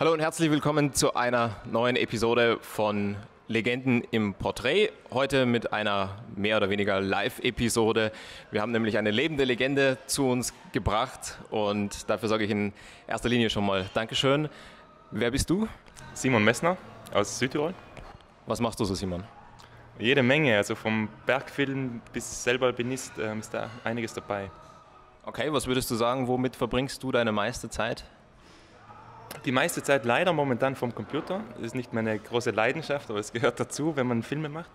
Hallo und herzlich willkommen zu einer neuen Episode von Legenden im Porträt. Heute mit einer mehr oder weniger Live-Episode. Wir haben nämlich eine lebende Legende zu uns gebracht und dafür sage ich in erster Linie schon mal Dankeschön. Wer bist du? Simon Messner aus Südtirol. Was machst du so, Simon? Jede Menge, also vom Bergfilm bis selber Alpinist ähm, ist da einiges dabei. Okay, was würdest du sagen, womit verbringst du deine meiste Zeit? Die meiste Zeit leider momentan vom Computer. Das ist nicht meine große Leidenschaft, aber es gehört dazu, wenn man Filme macht.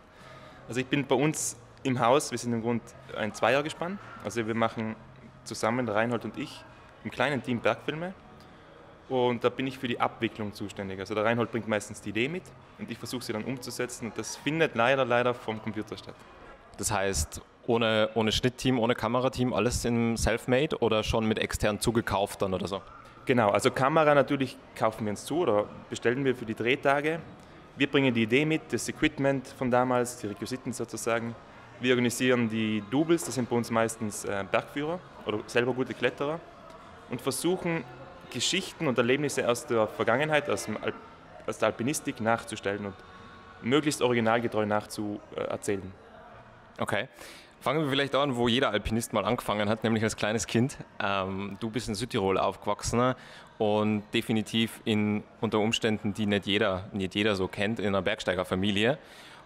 Also ich bin bei uns im Haus, wir sind im Grunde ein Zweiergespann. Also wir machen zusammen, Reinhold und ich, im kleinen Team Bergfilme. Und da bin ich für die Abwicklung zuständig. Also der Reinhold bringt meistens die Idee mit und ich versuche sie dann umzusetzen. Und das findet leider, leider vom Computer statt. Das heißt, ohne, ohne Schnittteam, ohne Kamerateam, alles im Selfmade oder schon mit extern zugekauft dann oder so? Genau, also Kamera natürlich kaufen wir uns zu oder bestellen wir für die Drehtage. Wir bringen die Idee mit, das Equipment von damals, die Requisiten sozusagen. Wir organisieren die Doubles, das sind bei uns meistens äh, Bergführer oder selber gute Kletterer und versuchen Geschichten und Erlebnisse aus der Vergangenheit, aus, Alp aus der Alpinistik nachzustellen und möglichst originalgetreu nachzuerzählen. Okay. Fangen wir vielleicht an, wo jeder Alpinist mal angefangen hat, nämlich als kleines Kind. Ähm, du bist in Südtirol aufgewachsen und definitiv in, unter Umständen, die nicht jeder, nicht jeder so kennt, in einer Bergsteigerfamilie.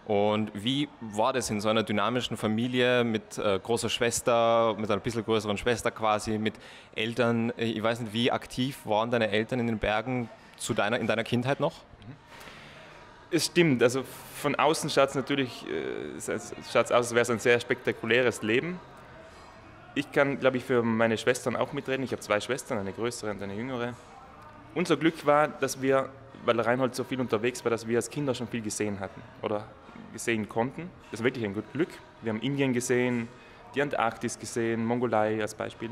Und wie war das in so einer dynamischen Familie mit äh, großer Schwester, mit einer bisschen größeren Schwester quasi, mit Eltern? Ich weiß nicht, wie aktiv waren deine Eltern in den Bergen zu deiner, in deiner Kindheit noch? Es stimmt, also von außen schaut es natürlich äh, schaut's aus, als wäre es ein sehr spektakuläres Leben. Ich kann, glaube ich, für meine Schwestern auch mitreden. Ich habe zwei Schwestern, eine größere und eine jüngere. Unser Glück war, dass wir, weil Reinhold so viel unterwegs war, dass wir als Kinder schon viel gesehen hatten oder gesehen konnten. Das ist wirklich ein Glück. Wir haben Indien gesehen, die Antarktis gesehen, Mongolei als Beispiel.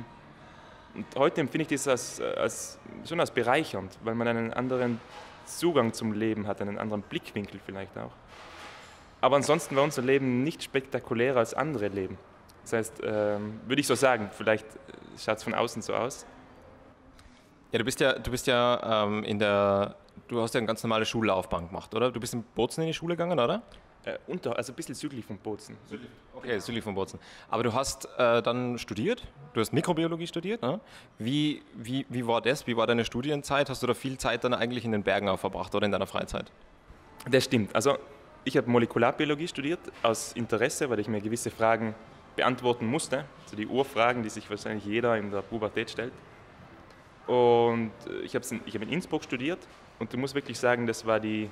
Und heute empfinde ich das als, als, schon als bereichernd, weil man einen anderen Zugang zum Leben hat, einen anderen Blickwinkel vielleicht auch. Aber ansonsten war unser Leben nicht spektakulärer als andere Leben. Das heißt, ähm, würde ich so sagen, vielleicht schaut es von außen so aus. Ja, du bist ja, du bist ja ähm, in der, du hast ja eine ganz normale Schullaufbahn gemacht, oder? Du bist in Bozen in die Schule gegangen, oder? Äh, unter, also ein bisschen südlich von Bozen. Okay, südlich von Bozen. Aber du hast äh, dann studiert, du hast Mikrobiologie studiert. Ne? Wie, wie, wie war das? Wie war deine Studienzeit? Hast du da viel Zeit dann eigentlich in den Bergen auch verbracht oder in deiner Freizeit? Das stimmt. Also ich habe Molekularbiologie studiert aus Interesse, weil ich mir gewisse Fragen beantworten musste. Also die Urfragen, die sich wahrscheinlich jeder in der Pubertät stellt. Und äh, ich habe ich hab in Innsbruck studiert und du musst wirklich sagen, das war die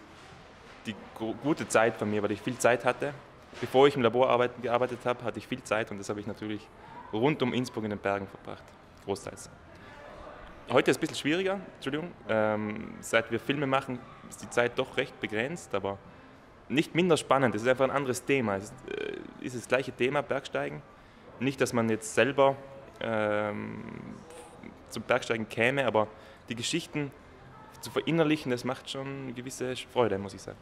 die gute Zeit von mir, weil ich viel Zeit hatte. Bevor ich im Labor gearbeitet habe, hatte ich viel Zeit und das habe ich natürlich rund um Innsbruck in den Bergen verbracht, großteils. Heute ist es ein bisschen schwieriger, Entschuldigung. Ähm, seit wir Filme machen, ist die Zeit doch recht begrenzt, aber nicht minder spannend. Es ist einfach ein anderes Thema. Es ist, äh, ist das gleiche Thema, Bergsteigen. Nicht, dass man jetzt selber ähm, zum Bergsteigen käme, aber die Geschichten zu verinnerlichen, das macht schon eine gewisse Freude, muss ich sagen.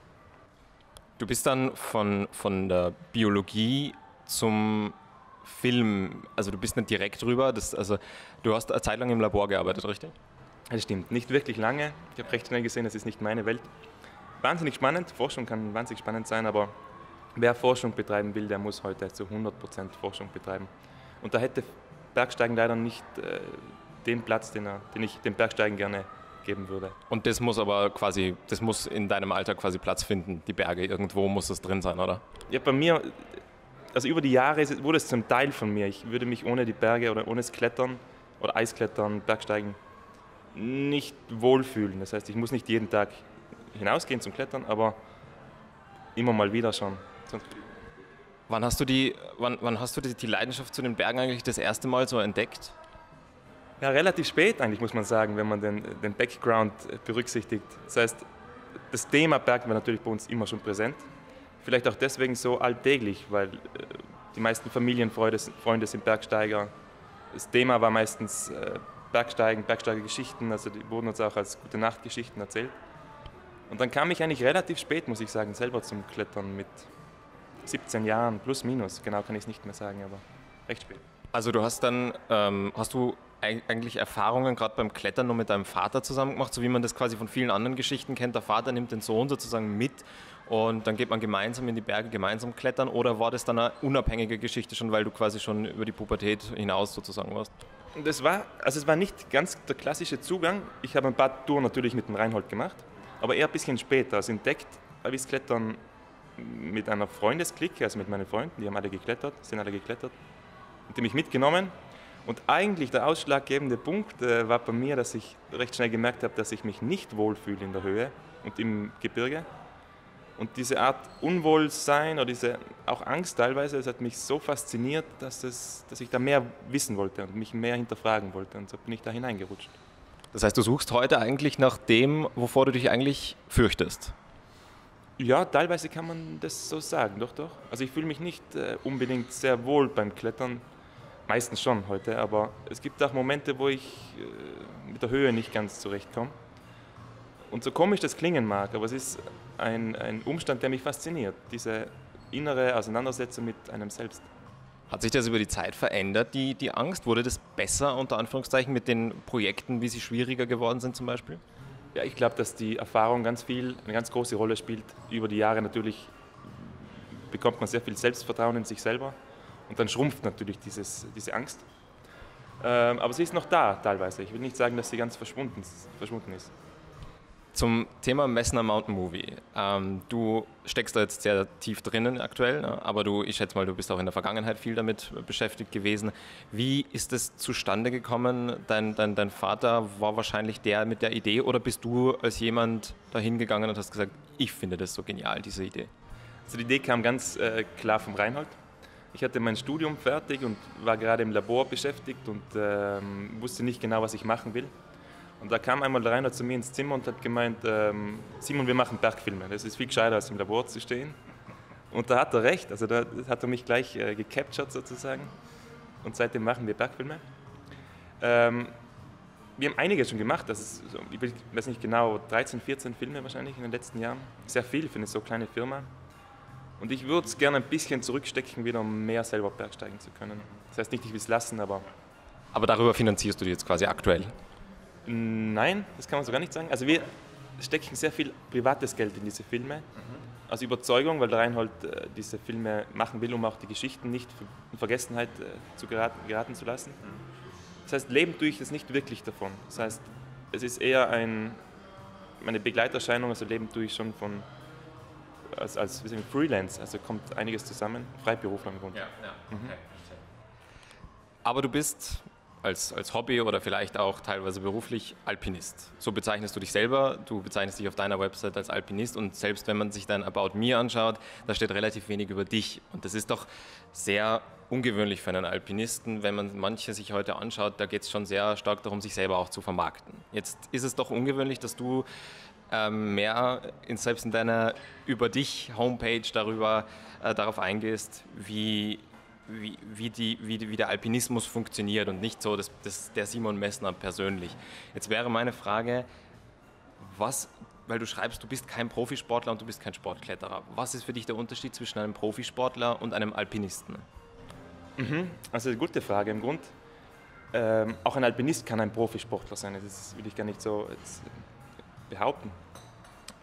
Du bist dann von, von der Biologie zum Film, also du bist nicht direkt drüber, das, also du hast eine Zeit lang im Labor gearbeitet, richtig? Das stimmt, nicht wirklich lange. Ich habe recht schnell gesehen, das ist nicht meine Welt. Wahnsinnig spannend, Forschung kann wahnsinnig spannend sein, aber wer Forschung betreiben will, der muss heute zu 100% Forschung betreiben. Und da hätte Bergsteigen leider nicht äh, den Platz, den, er, den ich dem Bergsteigen gerne geben würde. Und das muss aber quasi, das muss in deinem Alter quasi Platz finden, die Berge. Irgendwo muss das drin sein, oder? Ja, bei mir, also über die Jahre wurde es zum Teil von mir. Ich würde mich ohne die Berge oder ohne das Klettern oder Eisklettern, Bergsteigen nicht wohlfühlen. Das heißt, ich muss nicht jeden Tag hinausgehen zum Klettern, aber immer mal wieder schon. Wann hast du die, wann, wann hast du die, die Leidenschaft zu den Bergen eigentlich das erste Mal so entdeckt? Ja, relativ spät eigentlich, muss man sagen, wenn man den, den Background berücksichtigt. Das heißt, das Thema Berg war natürlich bei uns immer schon präsent. Vielleicht auch deswegen so alltäglich, weil äh, die meisten Familienfreunde Freunde sind Bergsteiger. Das Thema war meistens äh, Bergsteigen, Bergsteigergeschichten, also die wurden uns auch als gute Nachtgeschichten erzählt. Und dann kam ich eigentlich relativ spät, muss ich sagen, selber zum Klettern mit 17 Jahren, plus minus. Genau kann ich es nicht mehr sagen, aber recht spät. Also du hast dann, ähm, hast du eigentlich Erfahrungen gerade beim Klettern nur mit deinem Vater zusammen gemacht, so wie man das quasi von vielen anderen Geschichten kennt? Der Vater nimmt den Sohn sozusagen mit und dann geht man gemeinsam in die Berge, gemeinsam klettern oder war das dann eine unabhängige Geschichte schon, weil du quasi schon über die Pubertät hinaus sozusagen warst? Das war, also es war nicht ganz der klassische Zugang. Ich habe ein paar Touren natürlich mit dem Reinhold gemacht, aber eher ein bisschen später. Also entdeckt habe ich das Klettern mit einer Freundesklicke, also mit meinen Freunden, die haben alle geklettert, sind alle geklettert, und die mich mitgenommen. Und eigentlich der ausschlaggebende Punkt äh, war bei mir, dass ich recht schnell gemerkt habe, dass ich mich nicht wohlfühle in der Höhe und im Gebirge. Und diese Art Unwohlsein oder diese auch Angst teilweise, das hat mich so fasziniert, dass, es, dass ich da mehr wissen wollte und mich mehr hinterfragen wollte. Und so bin ich da hineingerutscht. Das heißt, du suchst heute eigentlich nach dem, wovor du dich eigentlich fürchtest. Ja, teilweise kann man das so sagen, doch, doch. Also ich fühle mich nicht äh, unbedingt sehr wohl beim Klettern, meistens schon heute, aber es gibt auch Momente, wo ich äh, mit der Höhe nicht ganz zurechtkomme. Und so komisch das klingen mag, aber es ist ein, ein Umstand, der mich fasziniert, diese innere Auseinandersetzung mit einem selbst. Hat sich das über die Zeit verändert, die, die Angst? Wurde das besser unter Anführungszeichen mit den Projekten, wie sie schwieriger geworden sind zum Beispiel? Ja, ich glaube, dass die Erfahrung ganz viel, eine ganz große Rolle spielt. Über die Jahre natürlich bekommt man sehr viel Selbstvertrauen in sich selber und dann schrumpft natürlich dieses, diese Angst. Ähm, aber sie ist noch da teilweise. Ich will nicht sagen, dass sie ganz verschwunden, verschwunden ist. Zum Thema Messner Mountain Movie. Ähm, du steckst da jetzt sehr tief drinnen aktuell, ne? aber du, ich schätze mal, du bist auch in der Vergangenheit viel damit beschäftigt gewesen. Wie ist es zustande gekommen? Dein, dein, dein Vater war wahrscheinlich der mit der Idee oder bist du als jemand dahin gegangen und hast gesagt, ich finde das so genial, diese Idee? Also die Idee kam ganz äh, klar vom Reinhold. Ich hatte mein Studium fertig und war gerade im Labor beschäftigt und ähm, wusste nicht genau, was ich machen will. Und da kam einmal der Rainer zu mir ins Zimmer und hat gemeint, ähm, Simon, wir machen Bergfilme. Das ist viel gescheiter, als im Labor zu stehen. Und da hat er recht, also da hat er mich gleich äh, gecaptured sozusagen. Und seitdem machen wir Bergfilme. Ähm, wir haben einige schon gemacht, das ist, ich weiß nicht genau, 13, 14 Filme wahrscheinlich in den letzten Jahren. Sehr viel für eine so kleine Firma. Und ich würde es gerne ein bisschen zurückstecken, wieder um mehr selber bergsteigen zu können. Das heißt nicht, ich will es lassen, aber... Aber darüber finanzierst du die jetzt quasi aktuell? Nein, das kann man so gar nicht sagen. Also wir stecken sehr viel privates Geld in diese Filme. Mhm. Aus Überzeugung, weil der Reinhold äh, diese Filme machen will, um auch die Geschichten nicht in Vergessenheit äh, zu geraten, geraten, zu lassen. Mhm. Das heißt, leben tue ich das nicht wirklich davon. Das heißt, es ist eher ein, meine Begleiterscheinung, also leben tue ich schon von als, als wir Freelance, also kommt einiges zusammen, Freiberufler im Grunde. Ja, ja. Mhm. Okay. Aber du bist als, als Hobby oder vielleicht auch teilweise beruflich Alpinist. So bezeichnest du dich selber, du bezeichnest dich auf deiner Website als Alpinist und selbst wenn man sich dein About Me anschaut, da steht relativ wenig über dich. Und das ist doch sehr ungewöhnlich für einen Alpinisten, wenn man manche sich heute anschaut, da geht es schon sehr stark darum, sich selber auch zu vermarkten. Jetzt ist es doch ungewöhnlich, dass du ähm, mehr selbst in deiner über dich Homepage darüber äh, darauf eingehst, wie wie, wie, die, wie, wie der Alpinismus funktioniert und nicht so das, das, der Simon Messner persönlich. Jetzt wäre meine Frage, was, weil du schreibst, du bist kein Profisportler und du bist kein Sportkletterer. Was ist für dich der Unterschied zwischen einem Profisportler und einem Alpinisten? Mhm. Also eine gute Frage. Im Grund, ähm, auch ein Alpinist kann ein Profisportler sein. Das will ich gar nicht so behaupten.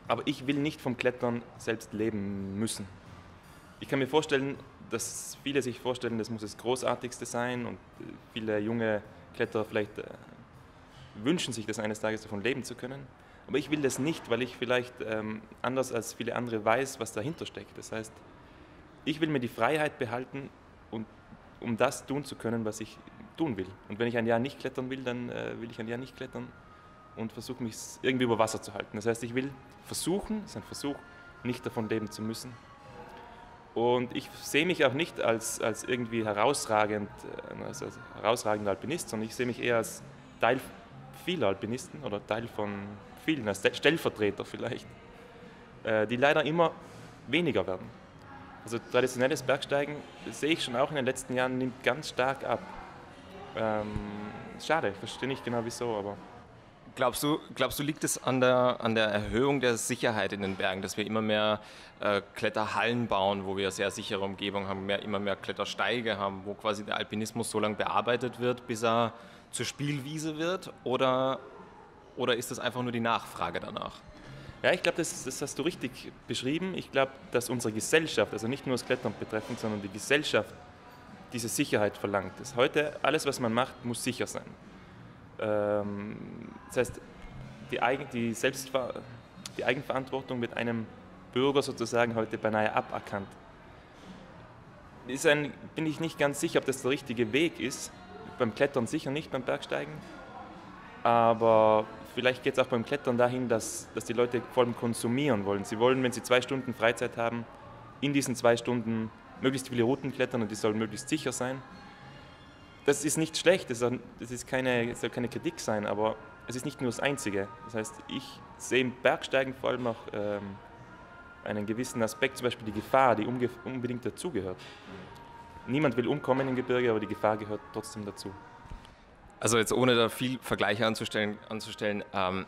Aber ich will nicht vom Klettern selbst leben müssen. Ich kann mir vorstellen, dass viele sich vorstellen, das muss das Großartigste sein und viele junge Kletterer vielleicht äh, wünschen sich das eines Tages davon leben zu können. Aber ich will das nicht, weil ich vielleicht ähm, anders als viele andere weiß, was dahinter steckt. Das heißt, ich will mir die Freiheit behalten, und, um das tun zu können, was ich tun will. Und wenn ich ein Jahr nicht klettern will, dann äh, will ich ein Jahr nicht klettern und versuche mich irgendwie über Wasser zu halten. Das heißt, ich will versuchen, es ist ein Versuch, nicht davon leben zu müssen, und ich sehe mich auch nicht als, als irgendwie herausragend, also als herausragender Alpinist, sondern ich sehe mich eher als Teil vieler Alpinisten oder Teil von vielen, als Stellvertreter vielleicht, äh, die leider immer weniger werden. Also traditionelles Bergsteigen sehe ich schon auch in den letzten Jahren nimmt ganz stark ab. Ähm, schade, verstehe nicht genau wieso, aber Glaubst du, glaubst du, liegt es an der, an der Erhöhung der Sicherheit in den Bergen, dass wir immer mehr äh, Kletterhallen bauen, wo wir sehr sichere Umgebung haben, mehr, immer mehr Klettersteige haben, wo quasi der Alpinismus so lange bearbeitet wird, bis er zur Spielwiese wird oder, oder ist das einfach nur die Nachfrage danach? Ja, ich glaube, das, das, hast du richtig beschrieben. Ich glaube, dass unsere Gesellschaft, also nicht nur das Klettern betreffend, sondern die Gesellschaft diese Sicherheit verlangt. Das heute, alles, was man macht, muss sicher sein. Ähm, das heißt, die, Eigen, die, Selbstver die Eigenverantwortung wird einem Bürger sozusagen heute beinahe aberkannt. Ist ein, bin ich nicht ganz sicher, ob das der richtige Weg ist. Beim Klettern sicher nicht, beim Bergsteigen. Aber vielleicht geht es auch beim Klettern dahin, dass, dass die Leute vor allem konsumieren wollen. Sie wollen, wenn sie zwei Stunden Freizeit haben, in diesen zwei Stunden möglichst viele Routen klettern und die sollen möglichst sicher sein. Das ist nicht schlecht, das, ist keine, soll keine Kritik sein, aber es ist nicht nur das Einzige. Das heißt, ich sehe im Bergsteigen vor allem auch ähm, einen gewissen Aspekt, zum Beispiel die Gefahr, die unbedingt dazugehört. Niemand will umkommen im Gebirge, aber die Gefahr gehört trotzdem dazu. Also jetzt ohne da viel Vergleiche anzustellen, anzustellen ähm,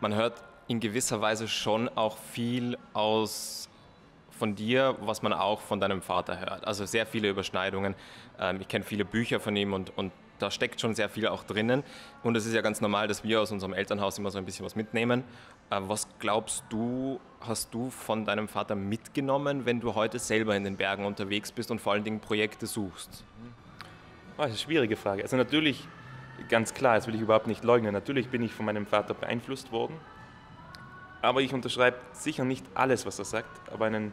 man hört in gewisser Weise schon auch viel aus von dir, was man auch von deinem Vater hört. Also sehr viele Überschneidungen. Ähm, ich kenne viele Bücher von ihm und, und da steckt schon sehr viel auch drinnen. Und es ist ja ganz normal, dass wir aus unserem Elternhaus immer so ein bisschen was mitnehmen. Äh, was glaubst du, hast du von deinem Vater mitgenommen, wenn du heute selber in den Bergen unterwegs bist und vor allen Dingen Projekte suchst? Oh, das ist eine schwierige Frage. Also natürlich ganz klar, das will ich überhaupt nicht leugnen. Natürlich bin ich von meinem Vater beeinflusst worden. Aber ich unterschreibe sicher nicht alles, was er sagt. Aber einen,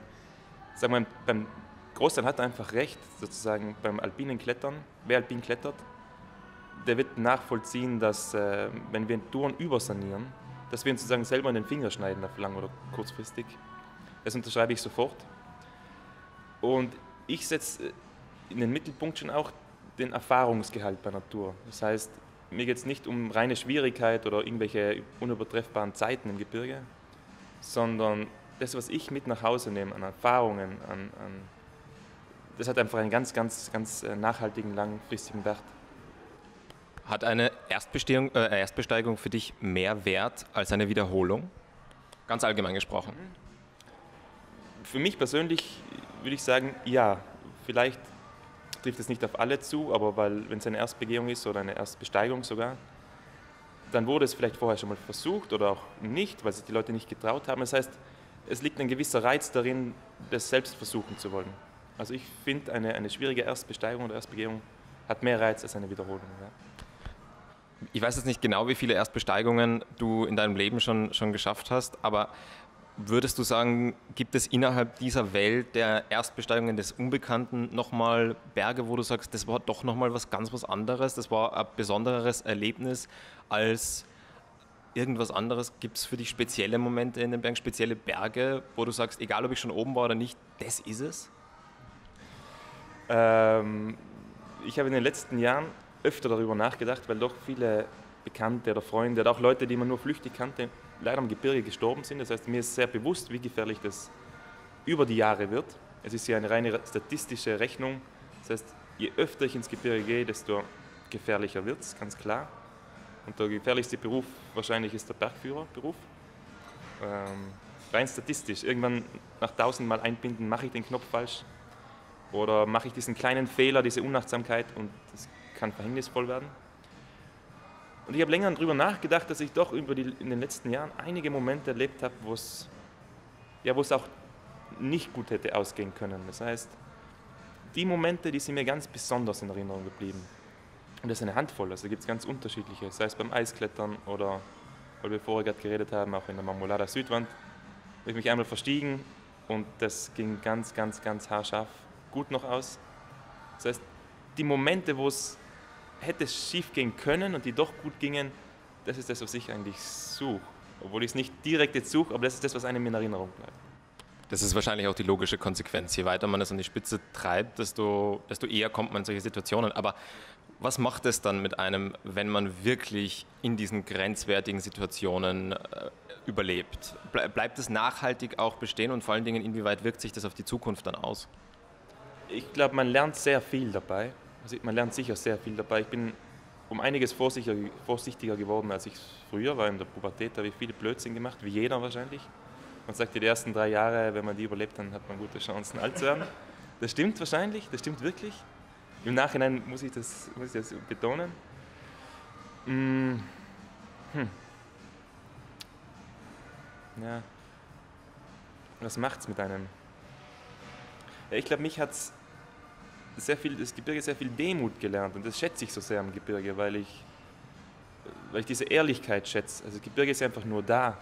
sagen wir, beim Großteil hat er einfach recht, sozusagen beim alpinen Klettern. Wer alpin klettert, der wird nachvollziehen, dass äh, wenn wir Touren übersanieren, dass wir uns sozusagen selber in den Finger schneiden, auf lang oder kurzfristig. Das unterschreibe ich sofort. Und ich setze in den Mittelpunkt schon auch den Erfahrungsgehalt bei Natur. Das heißt, mir geht es nicht um reine Schwierigkeit oder irgendwelche unübertreffbaren Zeiten im Gebirge, sondern das, was ich mit nach Hause nehme an Erfahrungen, an, an das hat einfach einen ganz, ganz, ganz äh, nachhaltigen, langfristigen Wert. Hat eine Erstbesteigung, äh, Erstbesteigung für dich mehr Wert als eine Wiederholung? Ganz allgemein gesprochen. Für mich persönlich würde ich sagen, ja. Vielleicht trifft es nicht auf alle zu, aber weil, wenn es eine Erstbegehung ist oder eine Erstbesteigung sogar, dann wurde es vielleicht vorher schon mal versucht oder auch nicht, weil sich die Leute nicht getraut haben. Das heißt, es liegt ein gewisser Reiz darin, das selbst versuchen zu wollen. Also ich finde, eine, eine schwierige Erstbesteigung oder Erstbegehung hat mehr Reiz als eine Wiederholung. Ja. Ich weiß jetzt nicht genau, wie viele Erstbesteigungen du in deinem Leben schon, schon geschafft hast, aber Würdest du sagen, gibt es innerhalb dieser Welt der Erstbesteigungen des Unbekannten nochmal Berge, wo du sagst, das war doch nochmal was ganz was anderes, das war ein besonderes Erlebnis als irgendwas anderes? Gibt es für dich spezielle Momente in den Bergen, spezielle Berge, wo du sagst, egal ob ich schon oben war oder nicht, das ist es? Ähm, ich habe in den letzten Jahren öfter darüber nachgedacht, weil doch viele Bekannte oder Freunde oder auch Leute, die man nur flüchtig kannte, leider am Gebirge gestorben sind. Das heißt, mir ist sehr bewusst, wie gefährlich das über die Jahre wird. Es ist ja eine reine statistische Rechnung. Das heißt, je öfter ich ins Gebirge gehe, desto gefährlicher wird es, ganz klar. Und der gefährlichste Beruf wahrscheinlich ist der Bergführerberuf. Ähm, rein statistisch. Irgendwann nach tausendmal einbinden, mache ich den Knopf falsch oder mache ich diesen kleinen Fehler, diese Unachtsamkeit und das kann verhängnisvoll werden. Und ich habe länger darüber nachgedacht, dass ich doch über die, in den letzten Jahren einige Momente erlebt habe, wo es ja, auch nicht gut hätte ausgehen können. Das heißt, die Momente, die sind mir ganz besonders in Erinnerung geblieben. Und das ist eine Handvoll, also gibt es ganz unterschiedliche, sei es beim Eisklettern oder, weil wir vorher gerade geredet haben, auch in der Marmolada Südwand. Habe ich mich einmal verstiegen und das ging ganz, ganz, ganz haarscharf gut noch aus. Das heißt, die Momente, wo es hätte schief gehen können und die doch gut gingen, das ist das, was ich eigentlich suche. Obwohl ich es nicht direkt jetzt suche, aber das ist das, was einem in Erinnerung bleibt. Das ist wahrscheinlich auch die logische Konsequenz. Je weiter man es an die Spitze treibt, desto, desto eher kommt man in solche Situationen. Aber was macht es dann mit einem, wenn man wirklich in diesen grenzwertigen Situationen äh, überlebt? Bleibt es nachhaltig auch bestehen und vor allen Dingen, inwieweit wirkt sich das auf die Zukunft dann aus? Ich glaube, man lernt sehr viel dabei. Also man lernt sicher sehr viel dabei. Ich bin um einiges vorsichtiger, vorsichtiger geworden, als ich früher war. In der Pubertät habe ich viele Blödsinn gemacht, wie jeder wahrscheinlich. Man sagt, die ersten drei Jahre, wenn man die überlebt, dann hat man gute Chancen, alt zu werden. Das stimmt wahrscheinlich, das stimmt wirklich. Im Nachhinein muss ich das, muss ich das betonen. Mm, hm. Ja. Was macht's mit einem? Ja, ich glaube, mich hat's sehr viel, das Gebirge sehr viel Demut gelernt und das schätze ich so sehr am Gebirge, weil ich, weil ich diese Ehrlichkeit schätze. Also das Gebirge ist einfach nur da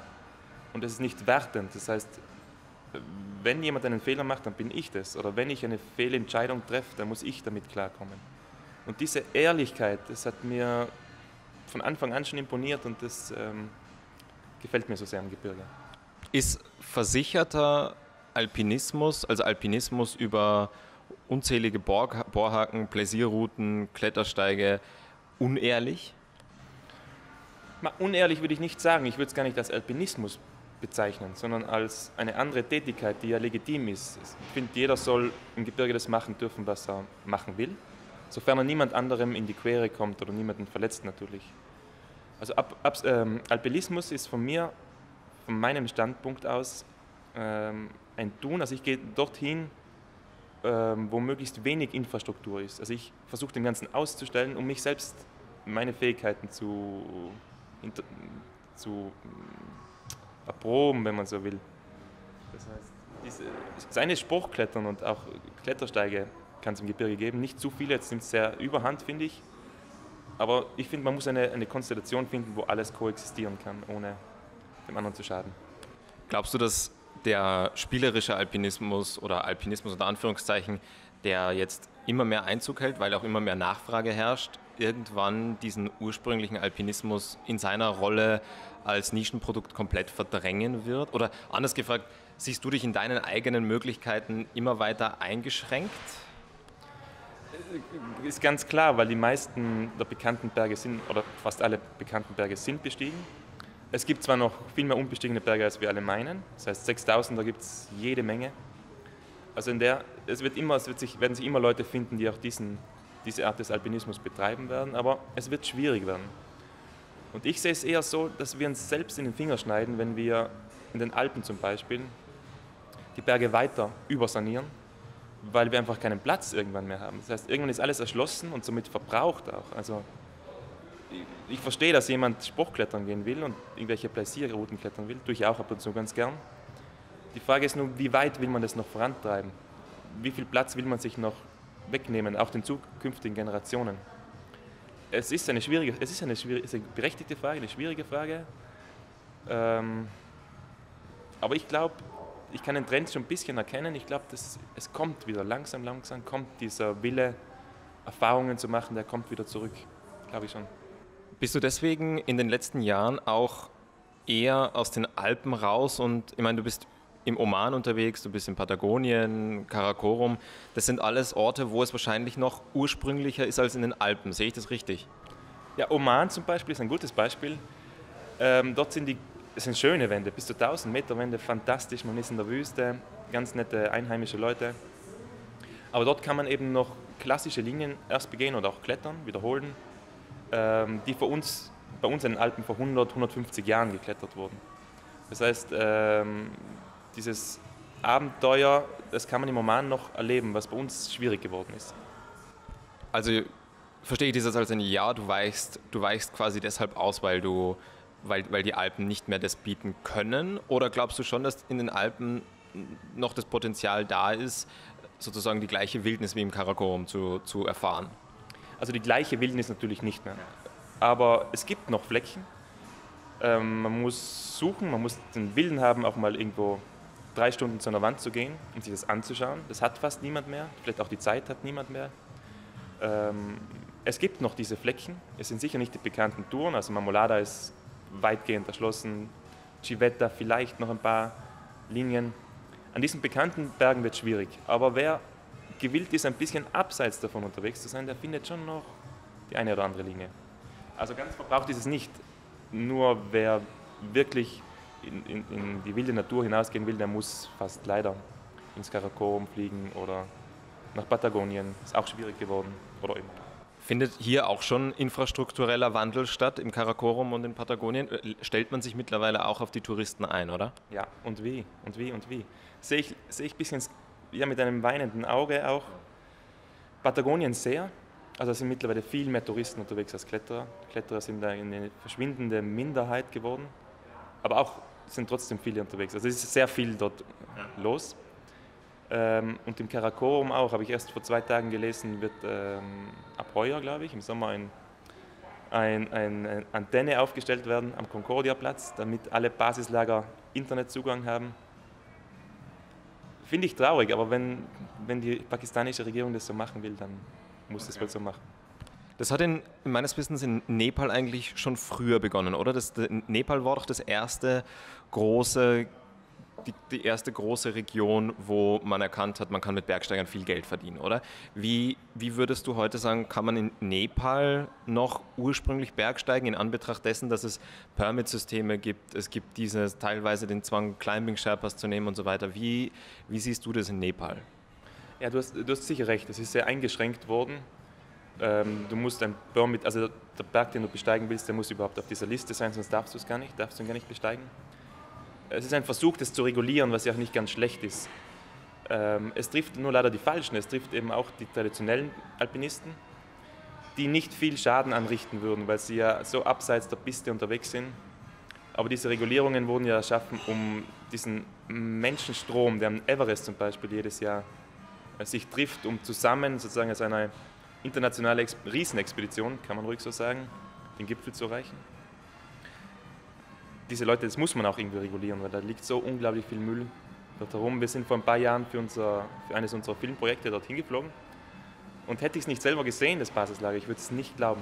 und es ist nicht wertend. Das heißt, wenn jemand einen Fehler macht, dann bin ich das. Oder wenn ich eine Fehlentscheidung treffe, dann muss ich damit klarkommen. Und diese Ehrlichkeit, das hat mir von Anfang an schon imponiert und das ähm, gefällt mir so sehr am Gebirge. Ist versicherter Alpinismus, also Alpinismus über unzählige Bohrhaken, Pläsierrouten, Klettersteige, unehrlich? unehrlich würde ich nicht sagen. Ich würde es gar nicht als Alpinismus bezeichnen, sondern als eine andere Tätigkeit, die ja legitim ist. Ich finde, jeder soll im Gebirge das machen dürfen, was er machen will, sofern er niemand anderem in die Quere kommt oder niemanden verletzt natürlich. Also Ab, Ab, ähm, Alpinismus ist von mir, von meinem Standpunkt aus, ähm, ein Tun. Also ich gehe dorthin, ähm, wo möglichst wenig Infrastruktur ist. Also ich versuche den Ganzen auszustellen, um mich selbst, meine Fähigkeiten zu, zu erproben, wenn man so will. Das heißt, diese, seine Spruchklettern und auch Klettersteige kann es im Gebirge geben. Nicht zu viele, jetzt sind es sehr überhand, finde ich. Aber ich finde, man muss eine, eine Konstellation finden, wo alles koexistieren kann, ohne dem anderen zu schaden. Glaubst du, dass der spielerische Alpinismus oder Alpinismus unter Anführungszeichen, der jetzt immer mehr Einzug hält, weil auch immer mehr Nachfrage herrscht, irgendwann diesen ursprünglichen Alpinismus in seiner Rolle als Nischenprodukt komplett verdrängen wird? Oder anders gefragt, siehst du dich in deinen eigenen Möglichkeiten immer weiter eingeschränkt? Ist ganz klar, weil die meisten der bekannten Berge sind, oder fast alle bekannten Berge sind bestiegen. Es gibt zwar noch viel mehr unbestiegene Berge, als wir alle meinen. Das heißt, 6000, da gibt es jede Menge. Also in der, es, wird immer, es wird sich, werden sich immer Leute finden, die auch diesen, diese Art des Alpinismus betreiben werden, aber es wird schwierig werden. Und ich sehe es eher so, dass wir uns selbst in den Finger schneiden, wenn wir in den Alpen zum Beispiel die Berge weiter übersanieren, weil wir einfach keinen Platz irgendwann mehr haben. Das heißt, irgendwann ist alles erschlossen und somit verbraucht auch. Also ich verstehe, dass jemand Sportklettern gehen will und irgendwelche Plaisierrouten klettern will, tue ich auch ab und zu ganz gern. Die Frage ist nur, wie weit will man das noch vorantreiben? Wie viel Platz will man sich noch wegnehmen, auch den zukünftigen Generationen? Es ist eine schwierige, es ist eine, schwierige, ist eine berechtigte Frage, eine schwierige Frage. Ähm, aber ich glaube, ich kann den Trend schon ein bisschen erkennen. Ich glaube, es kommt wieder langsam, langsam kommt dieser Wille, Erfahrungen zu machen, der kommt wieder zurück. Glaube ich schon. Bist du deswegen in den letzten Jahren auch eher aus den Alpen raus und ich meine, du bist im Oman unterwegs, du bist in Patagonien, Karakorum. Das sind alles Orte, wo es wahrscheinlich noch ursprünglicher ist als in den Alpen. Sehe ich das richtig? Ja, Oman zum Beispiel ist ein gutes Beispiel. Ähm, dort sind die sind schöne Wände, bis zu 1000 Meter Wände, fantastisch. Man ist in der Wüste, ganz nette einheimische Leute. Aber dort kann man eben noch klassische Linien erst begehen oder auch klettern, wiederholen ähm, die für uns, bei uns in den Alpen vor 100, 150 Jahren geklettert wurden. Das heißt, ähm, dieses Abenteuer, das kann man im Oman noch erleben, was bei uns schwierig geworden ist. Also verstehe ich das als ein Ja, du weichst, du weichst quasi deshalb aus, weil du weil, weil die Alpen nicht mehr das bieten können? Oder glaubst du schon, dass in den Alpen noch das Potenzial da ist, sozusagen die gleiche Wildnis wie im Karakorum zu, zu erfahren? Also die gleiche Wildnis natürlich nicht mehr. Aber es gibt noch Flecken. Ähm, man muss suchen, man muss den Willen haben, auch mal irgendwo drei Stunden zu einer Wand zu gehen und sich das anzuschauen. Das hat fast niemand mehr. Vielleicht auch die Zeit hat niemand mehr. Ähm, es gibt noch diese Flecken. Es sind sicher nicht die bekannten Touren. Also Marmolada ist weitgehend erschlossen. Civetta vielleicht noch ein paar Linien. An diesen bekannten Bergen wird es schwierig. Aber wer gewillt ist, ein bisschen abseits davon unterwegs zu sein, der findet schon noch die eine oder andere Linie. Also ganz verbraucht ist es nicht. Nur wer wirklich in, in, in die wilde Natur hinausgehen will, der muss fast leider ins Karakorum fliegen oder nach Patagonien. Ist auch schwierig geworden. Oder eben. Findet hier auch schon infrastruktureller Wandel statt im Karakorum und in Patagonien? Äh, stellt man sich mittlerweile auch auf die Touristen ein, oder? Ja, und wie, und wie, und wie. Sehe ich, sehe ich ein bisschen ja, mit einem weinenden Auge auch. Patagonien sehr. Also es sind mittlerweile viel mehr Touristen unterwegs als Kletterer. Kletterer sind eine verschwindende Minderheit geworden, aber auch sind trotzdem viele unterwegs. Also es ist sehr viel dort ja. los. Ähm, und im Karakorum auch, habe ich erst vor zwei Tagen gelesen, wird ähm, ab heuer, glaube ich, im Sommer ein, ein, ein, eine Antenne aufgestellt werden am Concordia-Platz, damit alle Basislager Internetzugang haben. Finde ich traurig, aber wenn, wenn die pakistanische Regierung das so machen will, dann muss das wohl so machen. Das hat in, meines Wissens in Nepal eigentlich schon früher begonnen, oder? Das, Nepal war doch das erste große die, die, erste große Region, wo man erkannt hat, man kann mit Bergsteigern viel Geld verdienen, oder? Wie, wie würdest du heute sagen, kann man in Nepal noch ursprünglich Bergsteigen in Anbetracht dessen, dass es Permit-Systeme gibt, es gibt diese, teilweise den Zwang, Climbing-Sherpas zu nehmen und so weiter. Wie, wie siehst du das in Nepal? Ja, du hast, du hast sicher recht, es ist sehr eingeschränkt worden. Ähm, du musst ein Permit, also der Berg, den du besteigen willst, der muss überhaupt auf dieser Liste sein, sonst darfst du es gar nicht, darfst du ihn gar nicht besteigen es ist ein Versuch, das zu regulieren, was ja auch nicht ganz schlecht ist. Ähm, es trifft nur leider die Falschen, es trifft eben auch die traditionellen Alpinisten, die nicht viel Schaden anrichten würden, weil sie ja so abseits der Piste unterwegs sind. Aber diese Regulierungen wurden ja erschaffen, um diesen Menschenstrom, der am Everest zum Beispiel jedes Jahr äh, sich trifft, um zusammen sozusagen als eine internationale Riesenexpedition, kann man ruhig so sagen, den Gipfel zu erreichen diese Leute, das muss man auch irgendwie regulieren, weil da liegt so unglaublich viel Müll dort herum. Wir sind vor ein paar Jahren für, unser, für eines unserer Filmprojekte dorthin geflogen und hätte ich es nicht selber gesehen, das Basislager, ich würde es nicht glauben.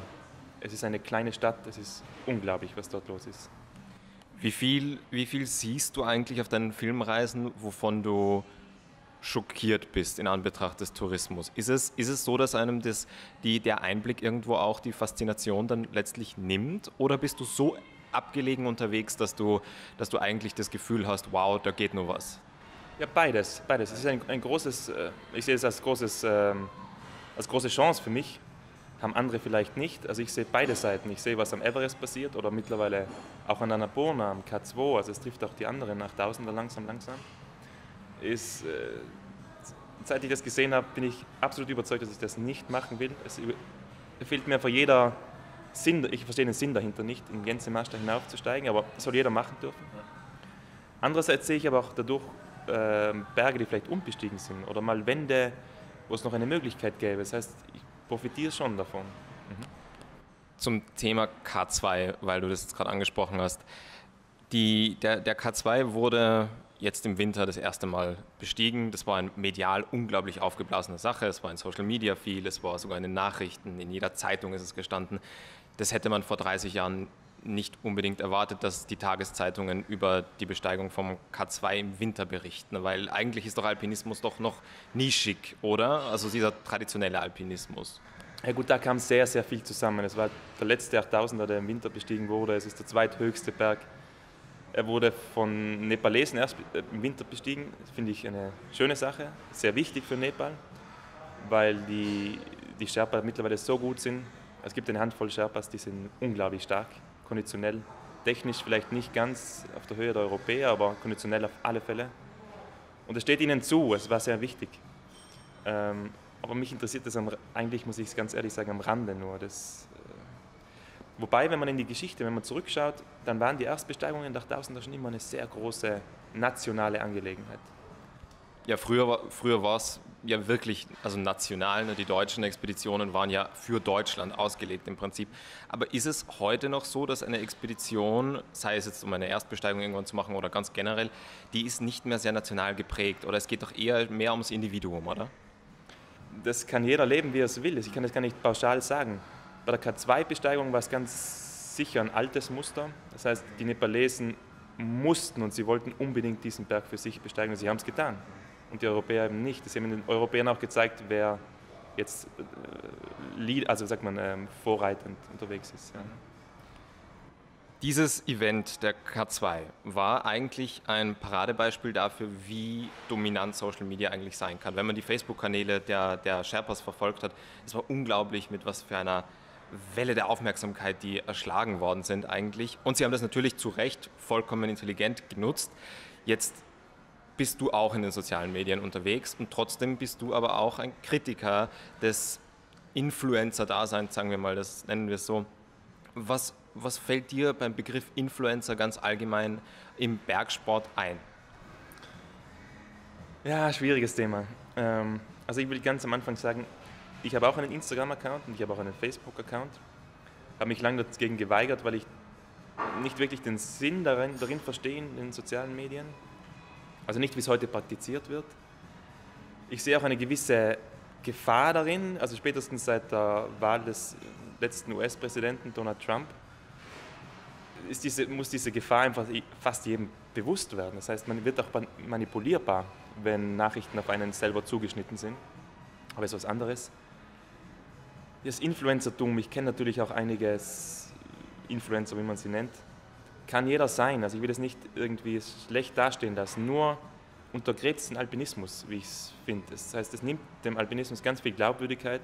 Es ist eine kleine Stadt, es ist unglaublich, was dort los ist. Wie viel, wie viel siehst du eigentlich auf deinen Filmreisen, wovon du schockiert bist in Anbetracht des Tourismus? Ist es, ist es so, dass einem das, die, der Einblick irgendwo auch die Faszination dann letztlich nimmt? Oder bist du so abgelegen unterwegs, dass du, dass du eigentlich das Gefühl hast, wow, da geht nur was? Ja, beides. beides. Es ist ein, ein großes, äh, ich sehe es als, großes, ähm, als große Chance für mich, haben andere vielleicht nicht. Also ich sehe beide Seiten. Ich sehe, was am Everest passiert oder mittlerweile auch an Annapurna, am K2, also es trifft auch die anderen nach Tausender langsam, langsam. Ist, äh, seit ich das gesehen habe, bin ich absolut überzeugt, dass ich das nicht machen will. Es fehlt mir vor jeder Sinn, ich verstehe den Sinn dahinter nicht, in Gänsemarsch da hinaufzusteigen, aber das soll jeder machen dürfen. Andererseits sehe ich aber auch dadurch äh, Berge, die vielleicht unbestiegen sind oder mal Wände, wo es noch eine Möglichkeit gäbe. Das heißt, ich profitiere schon davon. Mhm. Zum Thema K2, weil du das jetzt gerade angesprochen hast. Die, der, der K2 wurde jetzt im Winter das erste Mal bestiegen. Das war eine medial unglaublich aufgeblasene Sache. Es war in Social Media viel, es war sogar in den Nachrichten, in jeder Zeitung ist es gestanden das hätte man vor 30 Jahren nicht unbedingt erwartet, dass die Tageszeitungen über die Besteigung vom K2 im Winter berichten, weil eigentlich ist doch Alpinismus doch noch nischig, oder? Also dieser traditionelle Alpinismus. Ja gut, da kam sehr, sehr viel zusammen. Es war der letzte 8000er, der im Winter bestiegen wurde. Es ist der zweithöchste Berg. Er wurde von Nepalesen erst im Winter bestiegen. Das finde ich eine schöne Sache, sehr wichtig für Nepal, weil die, die Sherpa mittlerweile so gut sind, es gibt eine Handvoll Sherpas, die sind unglaublich stark, konditionell. Technisch vielleicht nicht ganz auf der Höhe der Europäer, aber konditionell auf alle Fälle. Und es steht ihnen zu, es war sehr wichtig. Ähm, aber mich interessiert das am, eigentlich, muss ich es ganz ehrlich sagen, am Rande nur. Das, äh, wobei, wenn man in die Geschichte, wenn man zurückschaut, dann waren die Erstbesteigungen nach Tausender schon immer eine sehr große nationale Angelegenheit. Ja, früher war, früher war es ja wirklich, also national, ne? die deutschen Expeditionen waren ja für Deutschland ausgelegt im Prinzip. Aber ist es heute noch so, dass eine Expedition, sei es jetzt um eine Erstbesteigung irgendwann zu machen oder ganz generell, die ist nicht mehr sehr national geprägt oder es geht doch eher mehr ums Individuum, oder? Das kann jeder leben, wie er es will. Ich kann das gar nicht pauschal sagen. Bei der K2-Besteigung war es ganz sicher ein altes Muster. Das heißt, die Nepalesen mussten und sie wollten unbedingt diesen Berg für sich besteigen und sie haben es getan und die Europäer eben nicht. Das haben den Europäern auch gezeigt, wer jetzt äh, also sagt man, ähm, vorreitend unterwegs ist. Ja. Dieses Event der K2 war eigentlich ein Paradebeispiel dafür, wie dominant Social Media eigentlich sein kann. Wenn man die Facebook-Kanäle der, der Sherpas verfolgt hat, es war unglaublich, mit was für einer Welle der Aufmerksamkeit die erschlagen worden sind eigentlich. Und sie haben das natürlich zu Recht vollkommen intelligent genutzt. Jetzt bist du auch in den sozialen Medien unterwegs und trotzdem bist du aber auch ein Kritiker des Influencer-Dasein, sagen wir mal, das nennen wir es so. Was, was fällt dir beim Begriff Influencer ganz allgemein im Bergsport ein? Ja, schwieriges Thema. Ähm, also ich will ganz am Anfang sagen, ich habe auch einen Instagram-Account und ich habe auch einen Facebook-Account. Habe mich lange dagegen geweigert, weil ich nicht wirklich den Sinn darin, darin verstehe in den sozialen Medien. Also nicht, wie es heute praktiziert wird. Ich sehe auch eine gewisse Gefahr darin, also spätestens seit der Wahl des letzten US-Präsidenten Donald Trump, diese, muss diese Gefahr einfach fast jedem bewusst werden. Das heißt, man wird auch manipulierbar, wenn Nachrichten auf einen selber zugeschnitten sind. Aber es ist was anderes. Das Influencertum, ich kenne natürlich auch einige Influencer, wie man sie nennt, kann jeder sein. Also ich will das nicht irgendwie schlecht dastehen lassen. Nur untergräbt den Alpinismus, wie ich es finde. Das heißt, es nimmt dem Alpinismus ganz viel Glaubwürdigkeit,